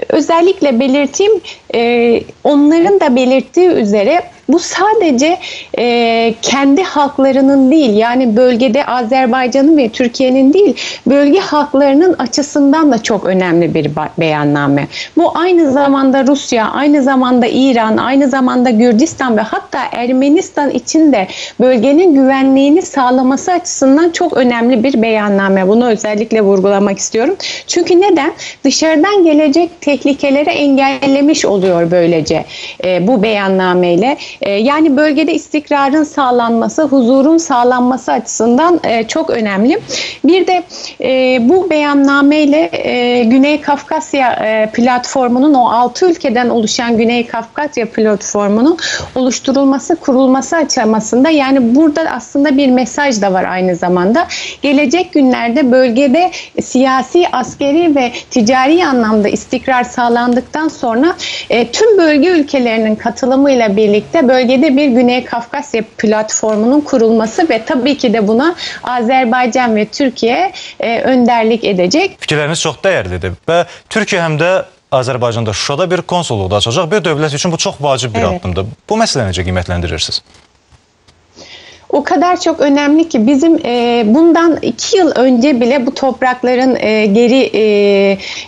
özellikle belirteyim e, onların da belirttiği üzere bu sadece e, kendi halklarının değil yani bölgede Azerbaycan'ın ve Türkiye'nin değil bölge halklarının açısından da çok önemli bir beyanname. Bu aynı zamanda Rusya, aynı zamanda İran, aynı zamanda Gürcistan ve hatta Ermenistan için de bölgenin güvenliğini sağlaması açısından çok önemli bir beyanname. Bunu özellikle vurgulamak istiyorum. Çünkü neden? Dışarıdan gelecek tehlikeleri engellemiş oluyor böylece e, bu beyannameyle. E, yani bölgede istikrarın sağlanması, huzurun sağlanması açısından e, çok önemli. Bir de e, bu beyannameyle e, Güney Kafkasya platformunun o altı ülkeden oluşan Güney Kafkasya platformunun oluşturulması, kurulması aşamasında yani burada aslında bir mesaj da var aynı zamanda. Gelecek günlerde bölgede siyasi, askeri ve ticari anlamda istikrar sağlandıktan sonra tüm bölge ülkelerinin katılımıyla birlikte bölgede bir Güney Kafkasya platformunun kurulması ve tabii ki de buna Azerbaycan ve Türkiye e, önderlik edecek. Fikirləriniz çox dəyərlidir və Türkiyə həm də Azərbaycanda Şuşada bir konsulluq da açacaq. Bir dövlət üçün bu çox vacib bir Evet. addımdır. Bu məsələni necə qiymətləndirirsiniz? O kadar çok önemli ki bizim e, bundan iki yıl önce bile bu toprakların e, geri e,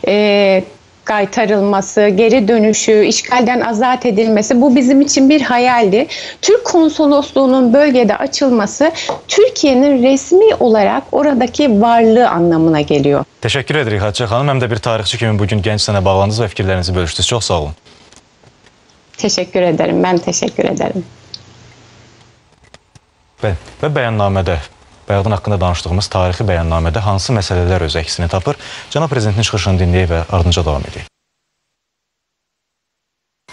e, kaytarılması, geri dönüşü, işgalden azat edilmesi bu bizim için bir hayaldi. Türk konsolosluğunun bölgede açılması Türkiye'nin resmi olarak oradaki varlığı anlamına geliyor. Təşəkkür edirik Hatice xanım. Həm də bir tarixçi kimi bugün gənc sənə bağlandınız və fikirlərinizi bölüşdünüz. Çox sağ olun. Teşekkür ederim. Ben teşekkür ederim. Və, və bəyannamədə, bayaqdan haqqında danışdığımız tarixi bəyannamədə hansı məsələlər öz əksini tapır? Cənab Prezidentin çıxışını dinləyək və ardınca davam edək.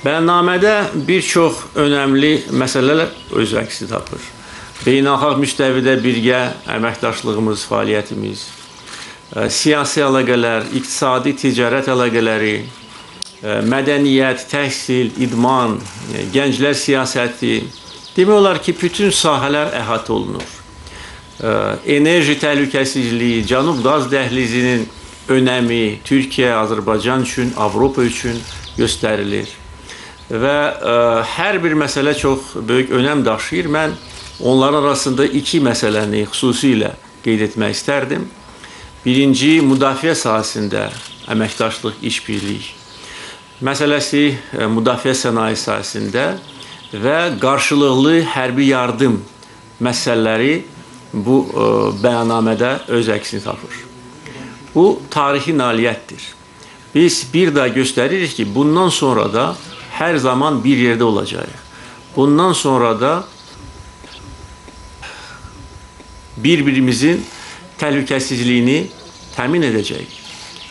Bəyannamədə bir çox önəmli məsələlər öz əksini tapır. Beynəlxalq müstəvidə birgə əməkdaşlığımız, fəaliyyətimiz, ə, siyasi əlaqələr, iqtisadi, ticarət əlaqələri, ə, mədəniyyət, təhsil, idman, ə, gənclər siyasəti, demək olar ki, bütün sahələr əhatə olunur. Enerji təhlükəsizliyi, Cənub qaz dəhlizinin önəmi Türkiyə, Azərbaycan üçün, Avropa üçün göstərilir. Və ə, hər bir məsələ çox böyük önəm daşıyır. Mən onların arasında iki məsələni xüsusilə qeyd etmək istərdim. Birinci, müdafiə sahəsində əməkdaşlıq, işbirlik məsələsi ə, müdafiə sənaye sahəsində və qarşılıqlı hərbi yardım məsələləri bu ə, bəyannamədə öz əksini tapır. Bu tarixi nailiyyətdir. Biz bir daha göstəririk ki, bundan sonra da hər zaman bir yerdə olacağıq. Bundan sonra da bir-birimizin təhlükəsizliyini təmin edəcəyik.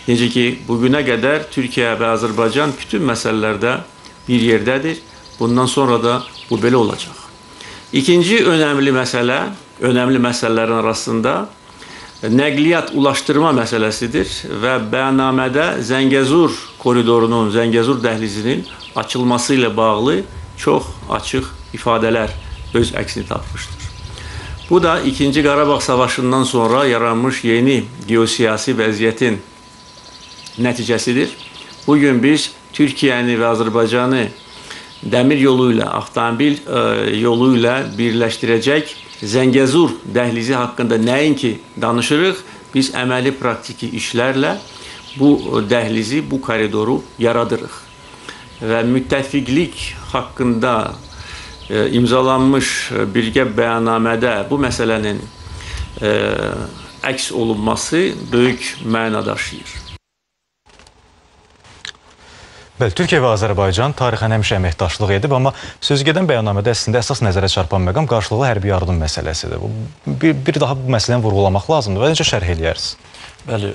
Necə ki, bugünə qədər Türkiyə və Azərbaycan bütün məsələlərdə bir yerdədir. Bundan sonra da bu belə olacaq. İkinci önəmli məsələ, önəmli məsələlərin arasında nəqliyyat ulaşdırma məsələsidir və bəyannamədə Zəngəzur koridorunun, Zəngəzur dəhlizinin açılması ilə bağlı çox açıq ifadələr öz əksini tapmışdır. Bu da 2-ci Qarabağ savaşından sonra yaranmış yeni geosiyasi vəziyyətin nəticəsidir. Bu gün biz Türkiyəni və Azərbaycanı dəmir yolu ilə, avtomobil ə, yolu ilə birləşdirəcək Zəngəzur dəhlizi haqqında nəinki danışırıq, biz əməli praktiki işlərlə bu dəhlizi, bu koridoru yaradırıq. Və müttəfiqlik haqqında ə, imzalanmış birgə bəyannamədə bu məsələnin ə, əks olunması böyük məna daşıyır. Bəli, Türkiyə və Azərbaycan tarixən həmişə əməkdaşlıq edib, amma sözügedən bəyannamədə əslində əsas nəzərə çarpan məqam qarşılıqlı hərbi yardım məsələsidir. Bu bir, bir daha bu məsələni vurğulamaq lazımdır və necə şərh eləyərsiniz? Bəli,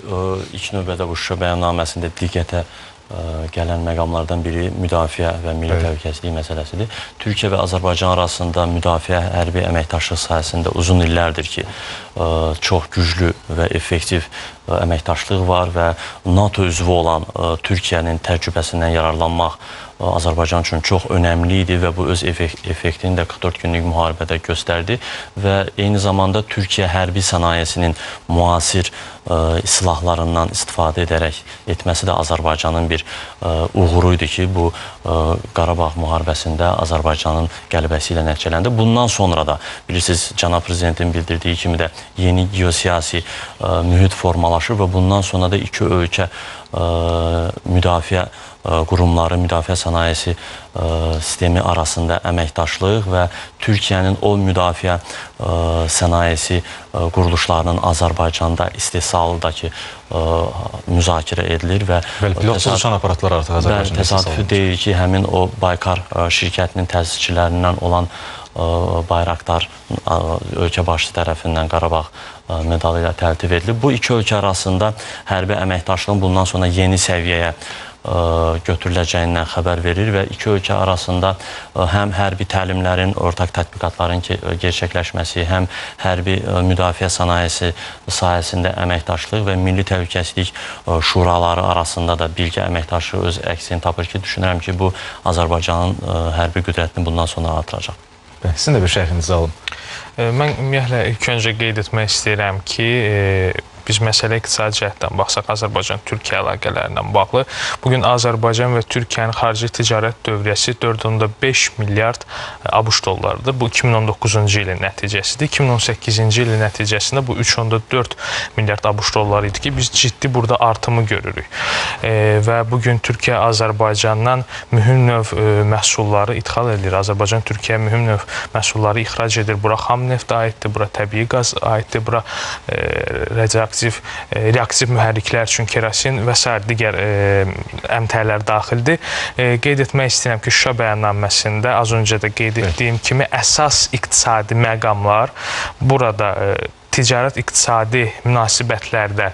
ilk növbədə bu Şuşa bəyannaməsində diqqətə ə, gələn məqamlardan biri müdafiə və milli Evet. təhlükəsizlik məsələsidir. Türkiyə və Azərbaycan arasında müdafiə hərbi əməkdaşlıq sahəsində uzun illərdir ki, ə, çox güclü və effektiv əməkdaşlıq var və NATO üzvü olan Türkiyənin təcrübəsindən yararlanmaq Azərbaycan üçün çox önəmli idi və bu öz effekt, effektini də 44 günlük müharibədə göstərdi və eyni zamanda Türkiyə hərbi sənayesinin müasir ə, silahlarından istifadə edərək etməsi də Azərbaycanın bir ə, uğuru idi ki, bu ə, Qarabağ müharibəsində Azərbaycanın qələbəsi ilə nəticələndi. Bundan sonra da bilirsiniz, cənab prezidentin bildirdiyi kimi də yeni geosiyasi ə, mühit formalaşır və bundan sonra da iki ölkə ə, müdafiə ə, qurumları, müdafiə sənayesi ə, sistemi arasında əməkdaşlıq və Türkiyənin o müdafiə ə, sənayesi ə, quruluşlarının Azərbaycanda istehsalı da ki ə, müzakirə edilir və Bəli, pilotsuz uçan aparatlar artıq Azərbaycanda təsadüfi deyil ki, həmin o Baykar ə, şirkətinin təsisçilərindən olan ə, Bayraktar ə, ölkə başçısı tərəfindən Qarabağ ə, medalı ilə təltif edilib. Bu iki ölkə arasında hərbi əməkdaşlığın bundan sonra yeni səviyyəyə götürüləcəyindən xəbər verir və iki ölkə arasında həm hərbi təlimlərin, ortaq tətbiqatların gerçəkləşməsi, həm hərbi müdafiə sənayesi sahəsində əməkdaşlıq və milli təhlükəsizlik şuraları arasında da bilgi əməkdaşlığı öz əksini tapır ki, düşünürəm ki, bu Azərbaycanın hərbi qüdrətini bundan sonra artıracaq. Bəli, Sizin də bir şərhinizi alım. Mən ümumiyyətlə ilk öncə qeyd etmək istəyirəm ki, e, biz məsələ iqtisadi cəhətdən baxsaq Azərbaycan-Türkiyə əlaqələrindən bağlı bu gün Azərbaycan və Türkiyənin xarici ticarət dövriyyəsi 4.5 milyard ABŞ dollarıdır. Bu 2019-cu ilin nəticəsidir. 2018-ci ilin nəticəsində bu 3.4 milyard ABŞ dolları idi ki, biz ciddi burada artımı görürük. E, və bu gün Türkiyə Azərbaycandan mühüm növ e, məhsulları ixal edir. Azərbaycan Türkiyəyə mühüm növ məhsulları ixrac edir. Bura xam neft aiddir, bura təbii qaz aiddir, bura e, radioaktiv e, reaktiv mühərriklər üçün kerosin və s. digər e, əmtələr daxildir. E, qeyd etmək istəyirəm ki, Şuşa bəyannaməsində az öncə də qeyd etdiyim kimi əsas iqtisadi məqamlar burada e, ticarət iqtisadi münasibətlərdə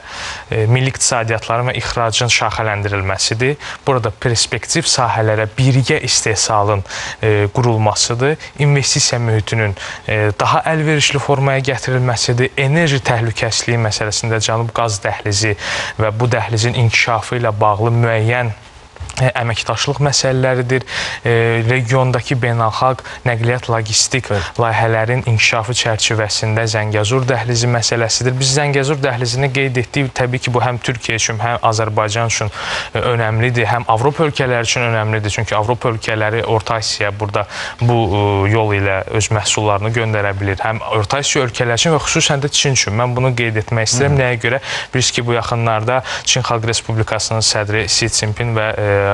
e, milli iqtisadiyyatların və ixracın şaxələndirilməsidir. Burada perspektiv sahələrə birgə istehsalın e, qurulmasıdır. İnvestisiya mühitinin e, daha əlverişli formaya gətirilməsidir. Enerji təhlükəsizliyi məsələsində Cənub qaz dəhlizi və bu dəhlizin inkişafı ilə bağlı müəyyən əməkdaşlıq məsələləridir. Regiondakı beynəlxalq nəqliyyat logistik layihələrin inkişafı çərçivəsində Zəngəzur dəhlizi məsələsidir. Biz Zəngəzur dəhlizini qeyd etdik. Təbii ki, bu həm Türkiyə üçün, həm Azərbaycan üçün önəmlidir, həm Avropa ölkələri üçün önəmlidir. Çünki Avropa ölkələri Orta Asiyaya burada bu yol ilə öz məhsullarını göndərə bilir. Həm Orta Asiya ölkələri üçün və xüsusən də Çin üçün. Mən bunu qeyd etmək istəyirəm. Nəyə görə? Bilirsiniz ki, bu yaxınlarda Çin Xalq Respublikasının sədri Si Jinping və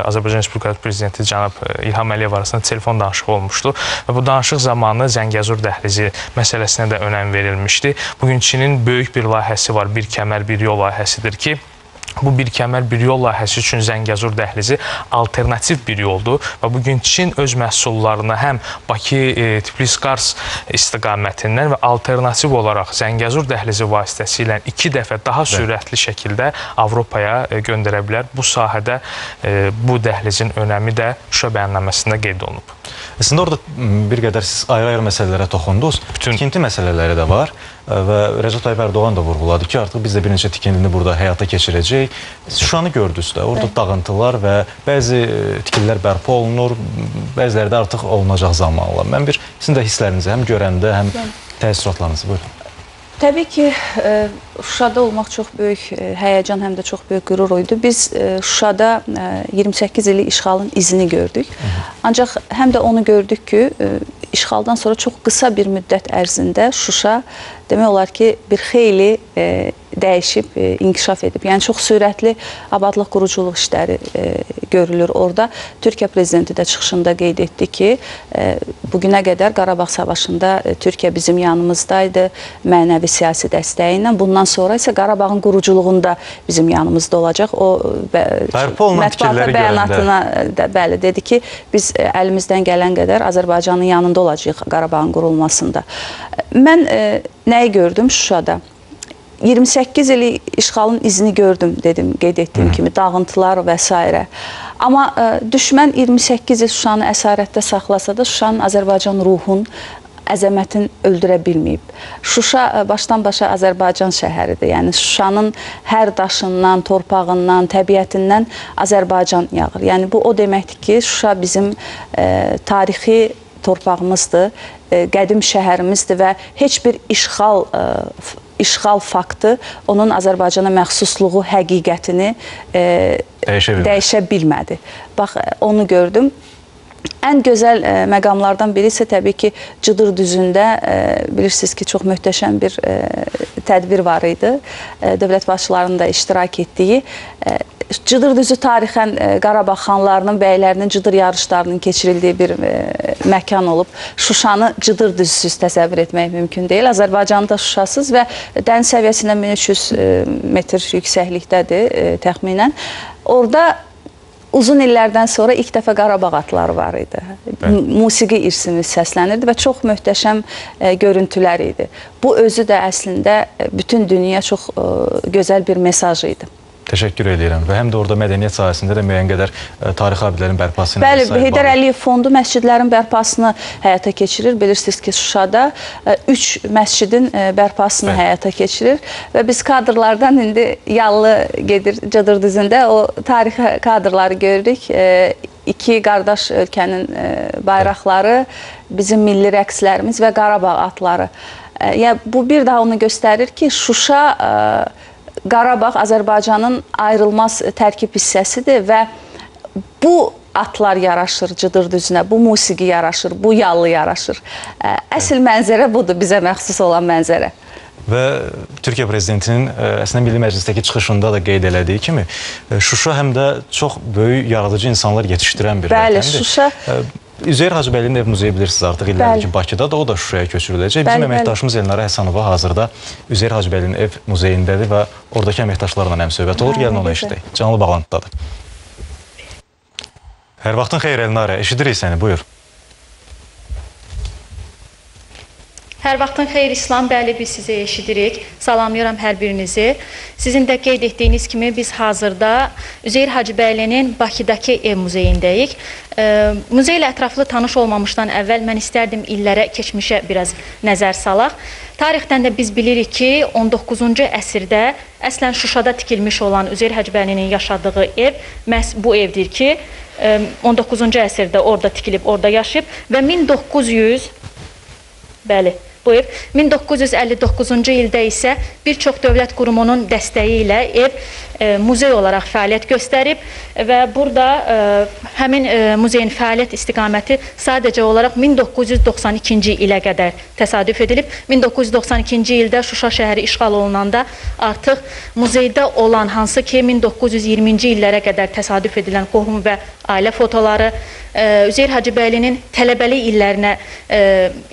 Azərbaycan Respublikası prezidenti cənab e, İlham Əliyev arasında telefon danışığı olmuşdu və bu danışıq zamanı Zəngəzur dəhlizi məsələsinə də önəm verilmişdi. Bu gün Çinin böyük bir layihəsi var, bir kəmər, bir yol layihəsidir ki, Bu bir kəmər bir yol layihəsi üçün Zəngəzur dəhlizi alternativ bir yoldur və bu gün Çin öz məhsullarını həm Bakı, e, Tiflis, Qars istiqamətindən və alternativ olaraq Zəngəzur dəhlizi vasitəsilə 2 dəfə daha sürətli şəkildə Avropaya e, göndərə bilər. Bu sahədə e, bu dəhlizin önəmi də Şuşa bəyannaməsində qeyd olunub. Əslində orada bir qədər siz ayrı-ayrı məsələlərə toxundunuz. Bütün tikinti məsələləri də var ə, və Rəcəb Tayyib Ərdoğan da vurğuladı ki, artıq biz də bir neçə tikintini burada həyata keçirəcəyik. Şuşanı gördünüz də, orada dağıntılar və bəzi ə, tikililər bərpa olunur, bəziləri də artıq olunacaq zamanla. Mən bir sizin də hisslərinizi həm görəndə, həm təəssüratlarınızı buyurun. Təbii ki, e, Şuşada olmaq çox böyük e, həyəcan, həm də çox böyük qürur idi. Biz e, Şuşada 28 illik işğalın izini gördük. Ancaq həm də onu gördük ki, işğaldan sonra çox qısa bir müddət ərzində Şuşa demək olar ki, bir xeyli dəyişib, inkişaf edib. Yəni çox sürətli abadlıq quruculuq işləri görülür orada. Türkiyə prezidenti də çıxışında qeyd etdi ki, bu günə qədər Qarabağ savaşında Türkiyə bizim yanımızdaydı, mənəvi siyasi dəstəyi ilə. Bundan sonra isə Qarabağın quruculuğunda bizim yanımızda olacaq. O fikirləri bəyanatına da, bəli dedi ki, biz əlimizdən gələn qədər Azərbaycanın yanında olacağıq Qarabağın qurulmasında. Mən nəyi gördüm Şuşada? 28 ili işğalın izini gördüm dedim, qeyd etdiyim Hı. kimi dağıntılar və s. Amma ə, düşmən 28 il Şuşanı əsarətdə saxlasa da Şuşanın Azərbaycan ruhun əzəmətin öldürə bilməyib. Şuşa ə, başdan-başa Azərbaycan şəhəridir. Yəni Şuşanın hər daşından, torpağından, təbiətindən Azərbaycan yağır. Yəni bu o deməkdir ki, Şuşa bizim ə, tarixi torpağımızdır, qədim şəhərimizdir və heç bir işğal ə, işğal faktı onun Azərbaycana məxsusluğu həqiqətini e, Dəyişə bilmədi. dəyişə bilmədi. Bax onu gördüm. Ən gözəl e, məqamlardan biri isə təbii ki, Cıdır düzündə e, bilirsiniz ki, çox möhtəşəm bir e, tədbir var idi. E, dövlət başçılarının da iştirak etdiyi e, Cıdır düzü tarixən e, Qarabağ xanlarının, bəylərinin Cıdır yarışlarının keçirildiyi bir e, məkan olub. Şuşanı Cıdır düzsüz təsəvvür etmək mümkün deyil. Azərbaycanın da Şuşasız və dəniz səviyyəsindən 1300 e, metr yüksəklikdədir təxminən. Orada Uzun illərdən sonra ilk dəfə Qarabağ atları var idi. M- Musiqi irsimiz səslənirdi və çox möhtəşəm e, görüntülər idi. Bu özü də əslində bütün dünyaya çox e, gözəl bir mesaj idi. Təşəkkür edirəm və həm də orada mədəniyyət sahəsində də müəyyən qədər ə, tarixi abidələrin bərpası ilə Bəli, Heydər. Əliyev fondu məscidlərin bərpasını həyata keçirir. Bilirsiniz ki, Şuşada 3 məscidin e, bərpasını Bəli. həyata keçirir və biz kadrlardan indi yallı gedir Cıdır düzündə o tarixi kadrları görürük. E, İki qardaş ölkənin e, bayraqları, bizim milli rəqslərimiz və Qarabağ atları. E, Yəni bu bir daha onu göstərir ki, Şuşa e, Qarabağ Azərbaycanın ayrılmaz tərkib hissəsidir və bu atlar yaraşır Cıdır düzünə, bu musiqi yaraşır, bu yallı yaraşır. Əsl mənzərə budur, bizə məxsus olan mənzərə. Və Türkiyə prezidentinin əslində Milli Məclisdəki çıxışında da qeyd elədiyi kimi Şuşa həm də çox böyük yaradıcı insanlar yetişdirən bir Bəli, vətəndir. Şuşa- Üzeyir Hacıbəylinin ev muzeyi bilirsiniz artıq illərdir ki, Bakıda da o da Şuşaya köçürüləcək. Bizim əməkdaşımız Elnara Həsənova hazırda Üzeyir Hacıbəylinin ev muzeyindədir və oradakı əməkdaşlarla həm söhbət olur. Gəlin gözəl. eşidək. Canlı bağlantıdadır. Hər vaxtın xeyir Elnara, eşidirik səni, buyur. Hər vaxtın xeyir İslam, bəli biz sizi eşidirik. Salamlayıram hər birinizi. Sizin də qeyd etdiyiniz kimi biz hazırda Üzeyir Hacıbəylinin Bakıdakı ev muzeyindəyik. E, muzey ilə ətraflı tanış olmamışdan əvvəl mən istərdim illərə, keçmişə biraz nəzər salaq. Tarixdən də biz bilirik ki, 19-cu əsrdə əslən Şuşada tikilmiş olan Üzeyir Hacıbəylinin yaşadığı ev məhz bu evdir ki, e, 19-cu əsrdə orada tikilib, orada yaşayıb və 1900 Bəli, bu ev 1959-cu ildə isə bir çox dövlət qurumunun dəstəyi ilə ev muzey olaraq fəaliyyət göstərib və burada e, həmin e, muzeyin fəaliyyət istiqaməti sadəcə olaraq 1992-ci ilə qədər təsadüf edilib. 1992-ci ildə Şuşa şəhəri işğal olunanda artıq muzeydə olan hansı ki 1920-ci illərə qədər təsadüf edilən qohum və ailə fotoları, e, Üzeyir Hacıbəylinin tələbəlik illərinə e,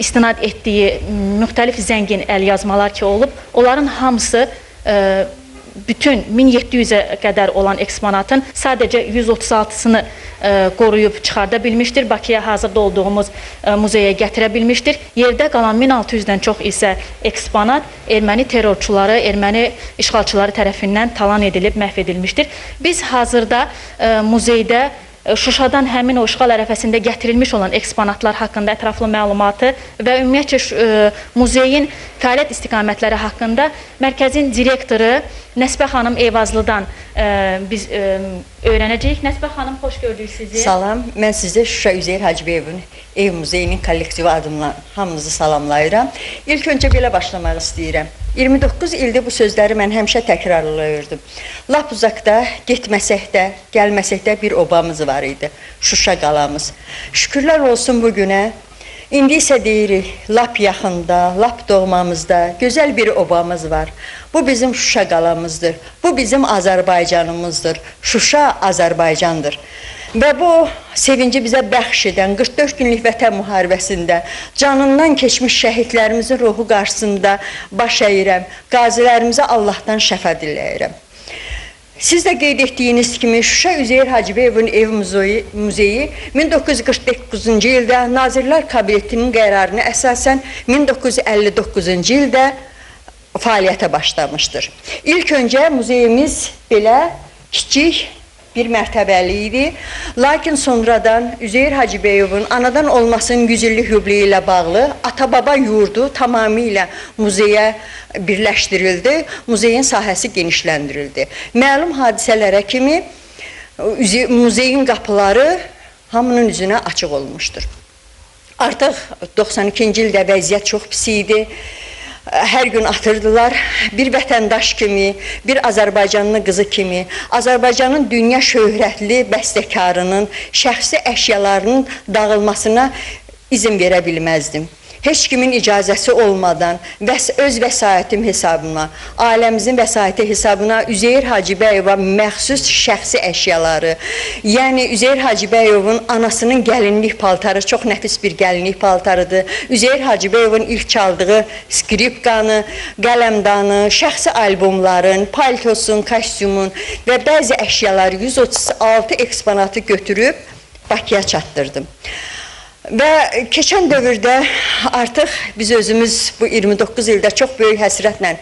istinad etdiyi müxtəlif zəngin əlyazmalar ki olub, onların hamısı e, bütün 1700-ə qədər olan eksponatın sadəcə 136-sını e, qoruyub çıxarda bilmişdir. Bakıya hazırda olduğumuz e, muzeyə gətirə bilmişdir. Yerdə qalan 1600-dən çox isə eksponat erməni terrorçuları, erməni işğalçıları tərəfindən talan edilib, məhv edilmişdir. Biz hazırda e, muzeydə Şuşadan həmin o işğal ərəfəsində gətirilmiş olan eksponatlar haqqında ətraflı məlumatı və ümumiyyətcə muzeyin fəaliyyət istiqamətləri haqqında mərkəzin direktoru Nəsbə xanım Eyvazlıdan e, biz e, öyrənəcəyik. Nəsbə xanım, xoş gördük sizi. Salam, mən sizə Şuşa Üzeyir Hacıbəyevin ev muzeyinin kollektivi adımla hamınızı salamlayıram. İlk öncə belə başlamaq istəyirəm. 29 ildir bu sözləri mən həmişə təkrarlayırdım. Lap uzaqda, getməsək də, gəlməsək də bir obamız var idi. Şuşa qalamız. Şükürlər olsun bu günə. İndi isə deyirik, lap yaxında, lap doğmamızda gözəl bir obamız var. Bu bizim Şuşa qalamızdır. Bu bizim Azərbaycanımızdır. Şuşa Azərbaycandır. Və bu sevinci bizə bəxş edən 44 günlük vətən müharibəsində canından keçmiş şəhidlərimizin ruhu qarşısında baş əyirəm. Qazilərimizə Allahdan şəfa diləyirəm. Siz də qeyd etdiyiniz kimi Şuşa Üzeyir Hacıbəyevin ev muzeyi, muzeyi 1949-cu ildə Nazirlər Kabinetinin qərarına əsasən 1959-cu ildə fəaliyyətə başlamışdır. İlk öncə muzeyimiz belə kiçik bir mərtəbəli idi. Lakin sonradan Üzeyir Hacıbəyovun anadan olmasının 100 illik yubileyi ilə bağlı ata-baba yurdu tamamilə muzeyə birləşdirildi. Muzeyin sahəsi genişləndirildi. Məlum hadisələrə kimi muzeyin qapıları hamının üzünə açıq olmuşdur. Artıq 92-ci ildə vəziyyət çox pis idi. Hər gün atırdılar. Bir vətəndaş kimi, bir Azərbaycanlı qızı kimi, Azərbaycanın dünya şöhrətli bəstəkarının şəxsi əşyalarının dağılmasına izin verə bilməzdim. Heç kimin icazəsi olmadan vəs öz vəsaitim hesabına, ailəmizin vəsaiti hesabına Üzeyir Hacıbəyova məxsus şəxsi əşyaları, yəni Üzeyir Hacıbəyovun anasının gəlinlik paltarı çox nəfis bir gəlinlik paltarıdır. Üzeyir Hacıbəyovun ilk çaldığı skripkanı, qələmdanı, şəxsi albomların, paltosun, kostyumun və bəzi əşyaları 136 eksponatı götürüb Bakıya çatdırdım. Və keçən dövrdə artıq biz özümüz bu 29 ildə çox böyük həsrətlə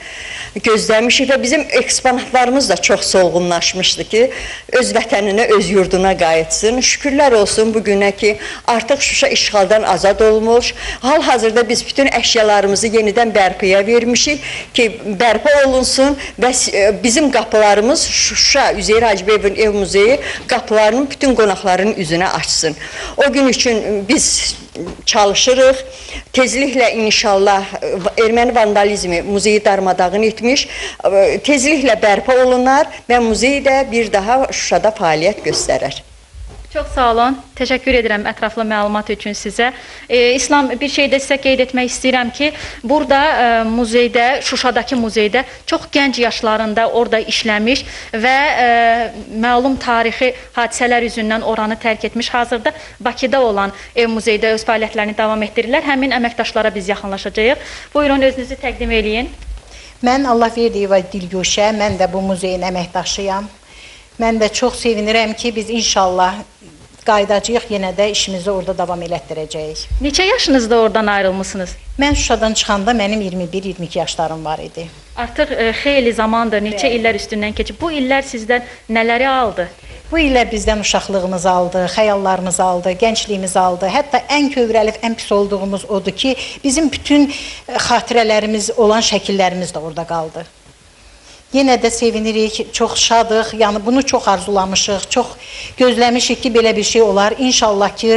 gözləmişik və bizim eksponatlarımız da çox solğunlaşmışdı ki, öz vətəninə, öz yurduna qayıtsın. Şükürlər olsun bu günə ki, artıq Şuşa işğaldan azad olmuş. Hal-hazırda biz bütün əşyalarımızı yenidən bərpaya vermişik ki, bərpa olunsun və e, bizim qapılarımız Şuşa Üzeyir Hacıbəyevin ev muzeyi qapılarının bütün qonaqların üzünə açsın. O gün üçün biz çalışırıq. Tezliklə inşallah e, erməni vandalizmi muzeyi darmadağın etmiş. E, Tezliklə bərpa olunar və muzey də bir daha Şuşada fəaliyyət göstərər. Çox sağ olun. Təşəkkür edirəm ətraflı məlumat üçün sizə. E, İslam bir şey də sizə qeyd etmək istəyirəm ki, burada e, muzeydə, Şuşadakı muzeydə çox gənc yaşlarında orada işləmiş və e, məlum tarixi hadisələr üzündən oranı tərk etmiş. Hazırda Bakıda olan ev muzeydə öz fəaliyyətlərini davam etdirirlər. Həmin əməkdaşlara biz yaxınlaşacağıq. Buyurun özünüzü təqdim eləyin. Mən Allahverdiyeva Dilgüşə, mən də bu muzeyin əməkdaşıyam. Mən də çox sevinirəm ki, biz inşallah qayıdacağıq, yenə də işimizi orada davam elətdirəcəyik. Neçə yaşınızda oradan ayrılmısınız? Mən Şuşadan çıxanda mənim 21-22 yaşlarım var idi. Artıq e, xeyli zamandır, neçə illər üstündən keçib. Bu illər sizdən nələri aldı? Bu illər bizdən uşaqlığımızı aldı, xəyallarımızı aldı, gəncliyimizi aldı. Hətta ən kövrəlib, ən pis olduğumuz odur ki, bizim bütün e, xatirələrimiz olan şəkillərimiz də orada qaldı. Yenə də sevinirik, çox şadıq. Yəni bunu çox arzulamışıq, çox gözləmişik ki, belə bir şey olar. İnşallah ki,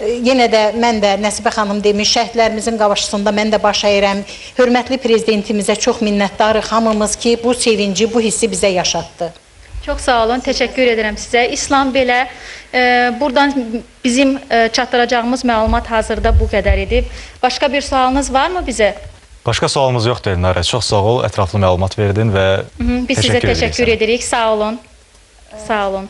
e, yenə də mən də Nəsibə xanım demiş, şəhidlərimizin qarşısında mən də baş əyirəm. Hörmətli prezidentimizə çox minnətdarıq hamımız ki, bu sevinci, bu hissi bizə yaşatdı. Çox sağ olun, təşəkkür edirəm sizə. İslam belə e, buradan bizim e, çatdıracağımız məlumat hazırda bu qədər idi. Başqa bir sualınız varmı bizə? Başqa sualımız yoxdur Elnarə. Çox sağ ol, ətraflı məlumat verdin və Hı -hı, biz sizə təşəkkür təşəkkür edirik edirik. Sağ olun. Sağ olun.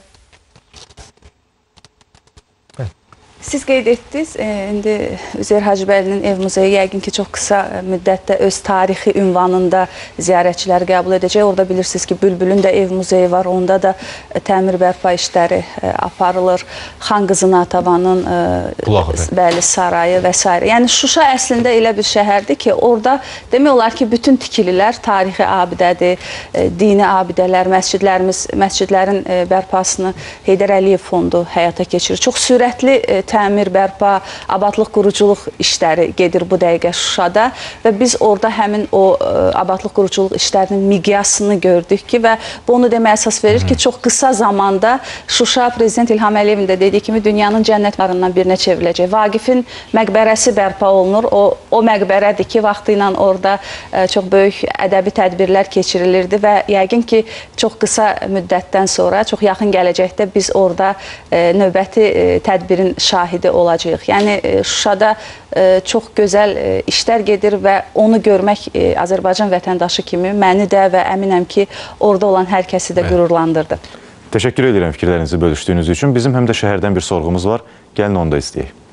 Siz qeyd etdiniz, e, indi Üzeyir Hacıbəylinin ev muzeyi yəqin ki, çox qısa e, müddətdə öz tarixi ünvanında ziyarətçiləri qəbul edəcək. Orada bilirsiniz ki, Bülbülün də ev muzeyi var, onda da e, təmir bərpa işləri aparılır. Xan qızı Natavanın bəli sarayı və s. Yəni Şuşa əslində elə bir şəhərdir ki, orada demək olar ki, bütün tikililər tarixi abidədir, dini abidələr, məscidlərimiz, məscidlərin bərpasını Heydər Əliyev fondu həyata keçirir. Çox sürətli təmir, bərpa, abadlıq, quruculuq işləri gedir bu dəqiqə Şuşada və biz orada həmin o e, abadlıq, quruculuq işlərinin miqyasını gördük ki və bu onu deməyə əsas verir ki, çox qısa zamanda Şuşa prezident İlham Əliyevin də dediyi kimi dünyanın cənnətlərından birinə çevriləcək. Vaqifin məqbərəsi bərpa olunur. O o məqbərədir ki, vaxtı ilə orada e, çox böyük ədəbi tədbirlər keçirilirdi və yəqin ki, çox qısa müddətdən sonra, çox yaxın gələcəkdə biz orada e, növbəti tədbirin şahidi olacağıq. Yəni e, Şuşada e, çox gözəl e, işlər gedir və onu görmək Azərbaycan vətəndaşı kimi məni də və əminəm ki, orada olan hər kəsi də qürurlandırdı. Təşəkkür edirəm fikirlərinizi bölüşdüyünüz üçün. Bizim həm də şəhərdən bir sorğumuz var. Gəlin onu da istəyək.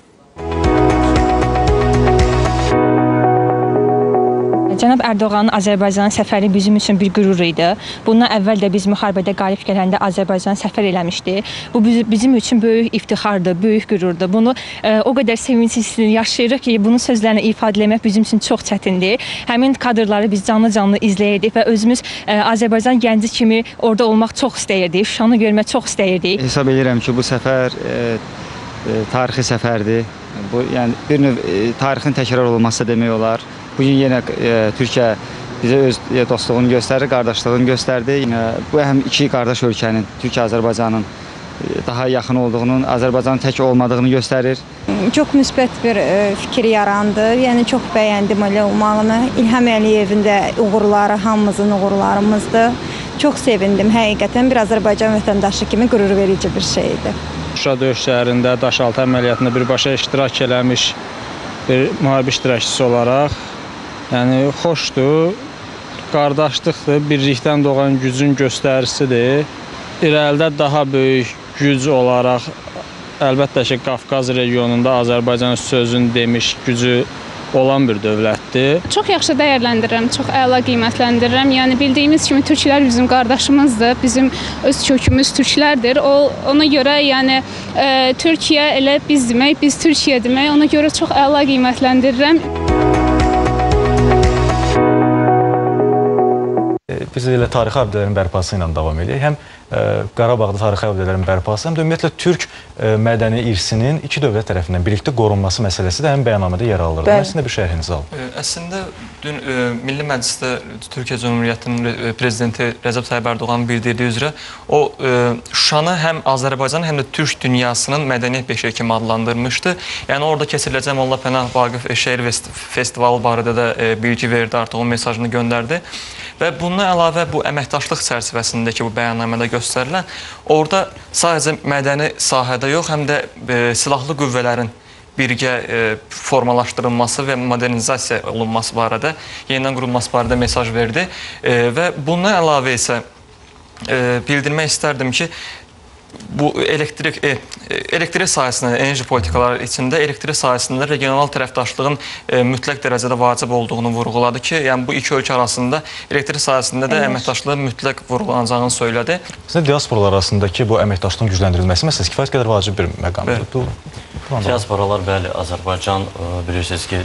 Cənab Ərdoğanın Azərbaycana səfəri bizim üçün bir qürur idi. Bundan əvvəl də biz müharibədə qalib gələndə Azərbaycana səfər eləmişdi. Bu biz- bizim üçün böyük iftixardır, böyük qürurdur. Bunu ə, o qədər sevincli yaşayırıq ki, bunu sözlərlə ifadə etmək bizim üçün çox çətindir. Həmin kadrları biz canlı-canlı izləyirdik və özümüz ə, Azərbaycan gənci kimi orada olmaq çox istəyirdik. Şuşanı görmək çox istəyirdik. Hesab edirəm ki, bu səfər e, e, tarixi səfərdir. Bu yəni bir növ e, tarixin təkrar olunması demək olar. Bu gün yenə e, Türkiyə bizə öz e, dostluğunu göstərir, qardaşlığını göstərdi. E, bu həm iki qardaş ölkənin, Türkiyə Azərbaycanın e, daha yaxın olduğunun, Azərbaycanın tək olmadığını göstərir. Çox müsbət bir fikir yarandı. Yəni çox bəyəndim elə olmağını. İlham Əliyevin də uğurları hamımızın uğurlarımızdır. Çox sevindim həqiqətən bir Azərbaycan vətəndaşı kimi qürur verici bir şeydir. Şuşa döyüşlərində daşaltı əməliyyatında birbaşa iştirak eləmiş bir müharibə iştirakçısı olaraq, yəni xoşdur, qardaşlıqdır, birlikdən doğan gücün göstəricisidir. İrəlidə daha böyük güc olaraq əlbəttə ki, Qafqaz regionunda Azərbaycan öz sözünü demiş gücü olan bir dövlətdir. Çox yaxşı dəyərləndirirəm, çox əla qiymətləndirirəm. Yəni bildiyimiz kimi türklər bizim qardaşımızdır, bizim öz kökümüz türklərdir. O ona görə yəni e, Türkiyə elə biz demək, biz Türkiyə demək. Ona görə çox əla qiymətləndirirəm. Biz elə tarixi abidələrin bərpası ilə davam edirik. Həm ə, Qarabağda tarixi abidələrin bərpası, həm də ümumiyyətlə türk ə, mədəni irsinin iki dövlət tərəfindən birlikdə qorunması məsələsi də həm bəyannamədə yer alır. Əslində bir şərhinizi alın. Ə, Əslində dün ə, Milli Məclisdə Türkiyə Cümhuriyyətinin prezidenti Rəcəb Tayyib Ərdoğanın bildirdiyi üzrə o ə, Şuşanı həm Azərbaycan, həm də türk dünyasının mədəniyyət beşiyi kimi adlandırmışdı. Yəni orada keçiriləcək Molla Pənah Vaqif Şeir Fest- Festivalı barədə də ə, bilgi verdi, artıq o mesajını göndərdi. Və bundan əlavə bu əməkdaşlıq çərçivəsindəki bu bəyannamədə göstərilən orada sadəcə mədəni sahədə yox, həm də ə, silahlı qüvvələrin birgə e, formalaşdırılması və modernizasiya olunması barədə, yenidən qurulması barədə mesaj verdi. E, və bundan əlavə isə e, bildirmək istərdim ki, bu elektrik e, e, elektrik sahəsində enerji politikaları içində elektrik sahəsində regional tərəfdaşlığın e, mütləq dərəcədə vacib olduğunu vurğuladı ki, yəni bu iki ölkə arasında elektrik sahəsində də əməkdaşlığın mütləq vurğulanacağını söylədi. Sizə diasporalar arasındakı bu əməkdaşlığın gücləndirilməsi məsələsi kifayət qədər vacib bir məqamdır. Bu Diasporalar bəli, Azərbaycan ə, bilirsiniz ki,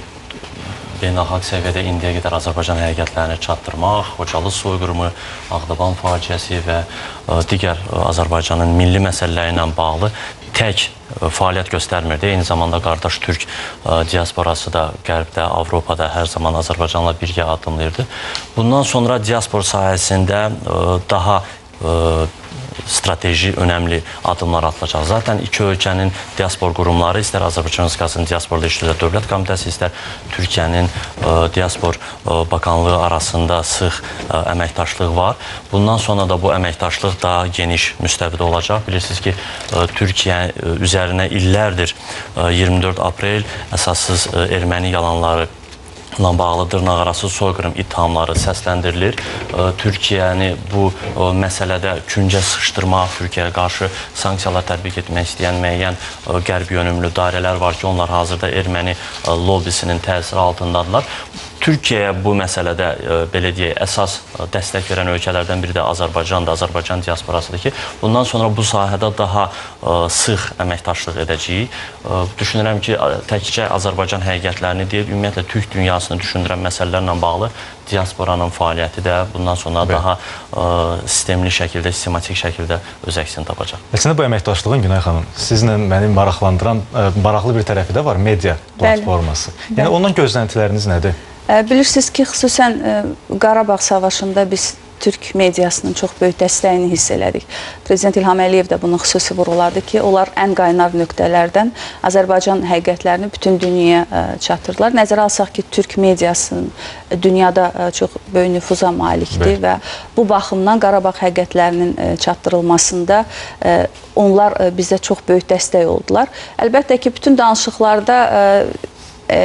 beynəlxalq səviyyədə indiyə qədər Azərbaycan həqiqətlərini çatdırmaq, Xocalı soyqırımı, Ağdaban faciəsi və ə, digər ə, Azərbaycanın milli məsələləri ilə bağlı tək ə, fəaliyyət göstərmirdi. Eyni zamanda qardaş türk diasporası da Qərbdə, Avropada hər zaman Azərbaycanla birgə addımlayırdı. Bundan sonra diaspor sahəsində daha strateji önəmli addımlar atılacaq. Zaten iki ölkənin diaspor qurumları, istər Azərbaycan Respublikasının diasporla işlə dövlət komitəsi, istər Türkiyənin ə, diaspor ə, bakanlığı arasında sıx ə, əməkdaşlıq var. Bundan sonra da bu əməkdaşlıq daha geniş müstəvidə olacaq. Bilirsiniz ki, ə, Türkiyə ə, üzərinə illərdir ə, 24 aprel əsassız ə, erməni yalanları ilə bağlı dırnaqarası soyqırım ittihamları səsləndirilir. Türkiyəni bu məsələdə küncə sıxışdırmaq, Türkiyəyə qarşı sanksiyalar tətbiq etmək istəyən müəyyən qərb yönümlü dairələr var ki, onlar hazırda erməni lobbisinin təsiri altındadılar. Türkiyəyə bu məsələdə ə, belə deyək, əsas ə, dəstək verən ölkələrdən biri də Azərbaycandır, Azərbaycan diasporasıdır ki, bundan sonra bu sahədə daha ə, sıx əməkdaşlıq edəcəyik. Düşünürəm ki, təkcə Azərbaycan həqiqətlərini deyil, ümumiyyətlə türk dünyasını düşündürən məsələlərlə bağlı diasporanın fəaliyyəti də bundan sonra daha ə, sistemli şəkildə, sistematik şəkildə öz əksini tapacaq. Əslində bu əməkdaşlığın Günay xanım sizlə məni maraqlandıran ə, maraqlı bir tərəfi də var, media platforması. Yəni Bəli. ondan gözləntiləriniz nədir? Bilirsiniz ki, xüsusən Qarabağ savaşında biz türk mediasının çox böyük dəstəyini hiss elədik. Prezident İlham Əliyev də bunu xüsusi vurğuladı ki, onlar ən qaynar nöqtələrdən Azərbaycan həqiqətlərini bütün dünyaya ə, çatdırırlar. Nəzərə alsaq ki, türk mediasının dünyada çox böyük nüfuza malikdir və bu baxımdan Qarabağ həqiqətlərinin çatdırılmasında onlar bizə çox böyük dəstək oldular. Əlbəttə ki, bütün danışıqlarda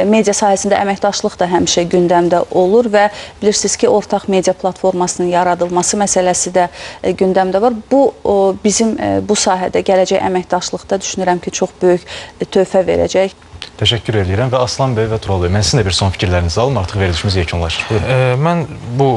media sahəsində əməkdaşlıq da həmişə gündəmdə olur və bilirsiniz ki, ortaq media platformasının yaradılması məsələsi də e, gündəmdə var. Bu bizim e, bu sahədə gələcək əməkdaşlıqda düşünürəm ki, çox böyük e, töhfə verəcək. Təşəkkür edirəm və Aslan bəy və Tural bəy, mən sizin də bir son fikirlərinizi alım, artıq verilişimiz yekunlaşır. Buyurun. E, mən bu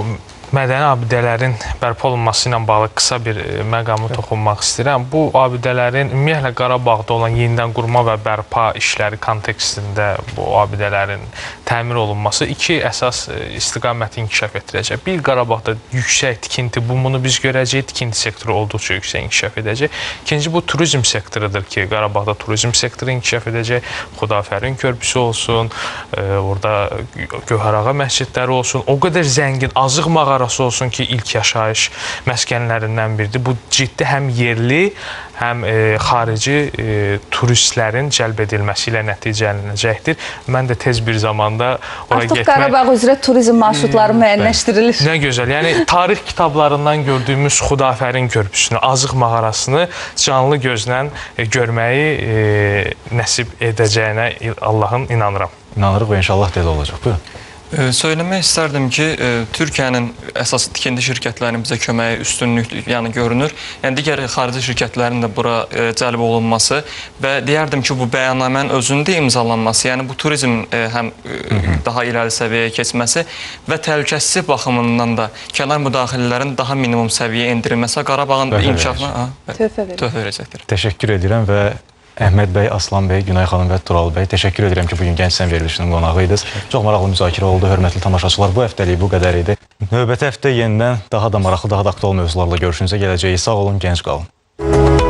mədəni abidələrin bərpa olunması ilə bağlı qısa bir e, məqamı toxunmaq istəyirəm. Bu abidələrin ümumiyyətlə Qarabağda olan yenidən qurma və bərpa işləri kontekstində bu abidələrin təmir olunması iki əsas e, istiqaməti inkişaf etdirəcək. Bir Qarabağda yüksək tikinti, bu bunu biz görəcəyik, tikinti sektoru olduqca yüksək inkişaf edəcək. İkinci bu turizm sektorudur ki, Qarabağda turizm sektoru inkişaf edəcək. Xudafərin körpüsü olsun, e, orada Gövhərağa məscidləri olsun, o qədər zəngin Azıq mağarası olsun ki, ilk yaşayış məskənlərindən biridir. Bu ciddi həm yerli, həm e, xarici e, turistlərin cəlb edilməsi ilə nəticələnəcəkdir. Mən də tez bir zamanda ora Artıq getmək Qarabağ üzrə turizm marşrutları müəyyənləşdirilir. Nə gözəl. Yəni tarix kitablarından gördüyümüz Xudafərin körpüsünü, Azıq mağarasını canlı gözlə e, görməyi e, nəsib edəcəyinə Allahın inanıram. İnanırıq və inşallah da elə olacaq. Buyurun. Söyləmək istərdim ki, e, Türkiyənin əsas tikinti şirkətlərinin bizə köməyi üstünlük yəni görünür. Yəni digər xarici şirkətlərin də bura e, cəlb olunması və deyərdim ki, bu bəyannamənin özündə imzalanması, yəni bu turizm e, həm daha irəli səviyyəyə keçməsi və təhlükəsizlik baxımından da kənar müdaxilələrin daha minimum səviyyəyə endirilməsi Qarabağın inkişafına verəcək. töhfə verəcəkdir. Təşəkkür edirəm və Əhməd bəy, Aslan bəy, Günay xanım və Tural bəy, təşəkkür edirəm ki, bu gün Gənc Sən verilişinin qonağı idiniz. Çox maraqlı müzakirə oldu, hörmətli tamaşaçılar. Bu həftəlik bu qədər idi. Növbəti həftə yenidən daha da maraqlı, daha da aktual mövzularla görüşünüzə gələcəyik. Sağ olun, gənc qalın.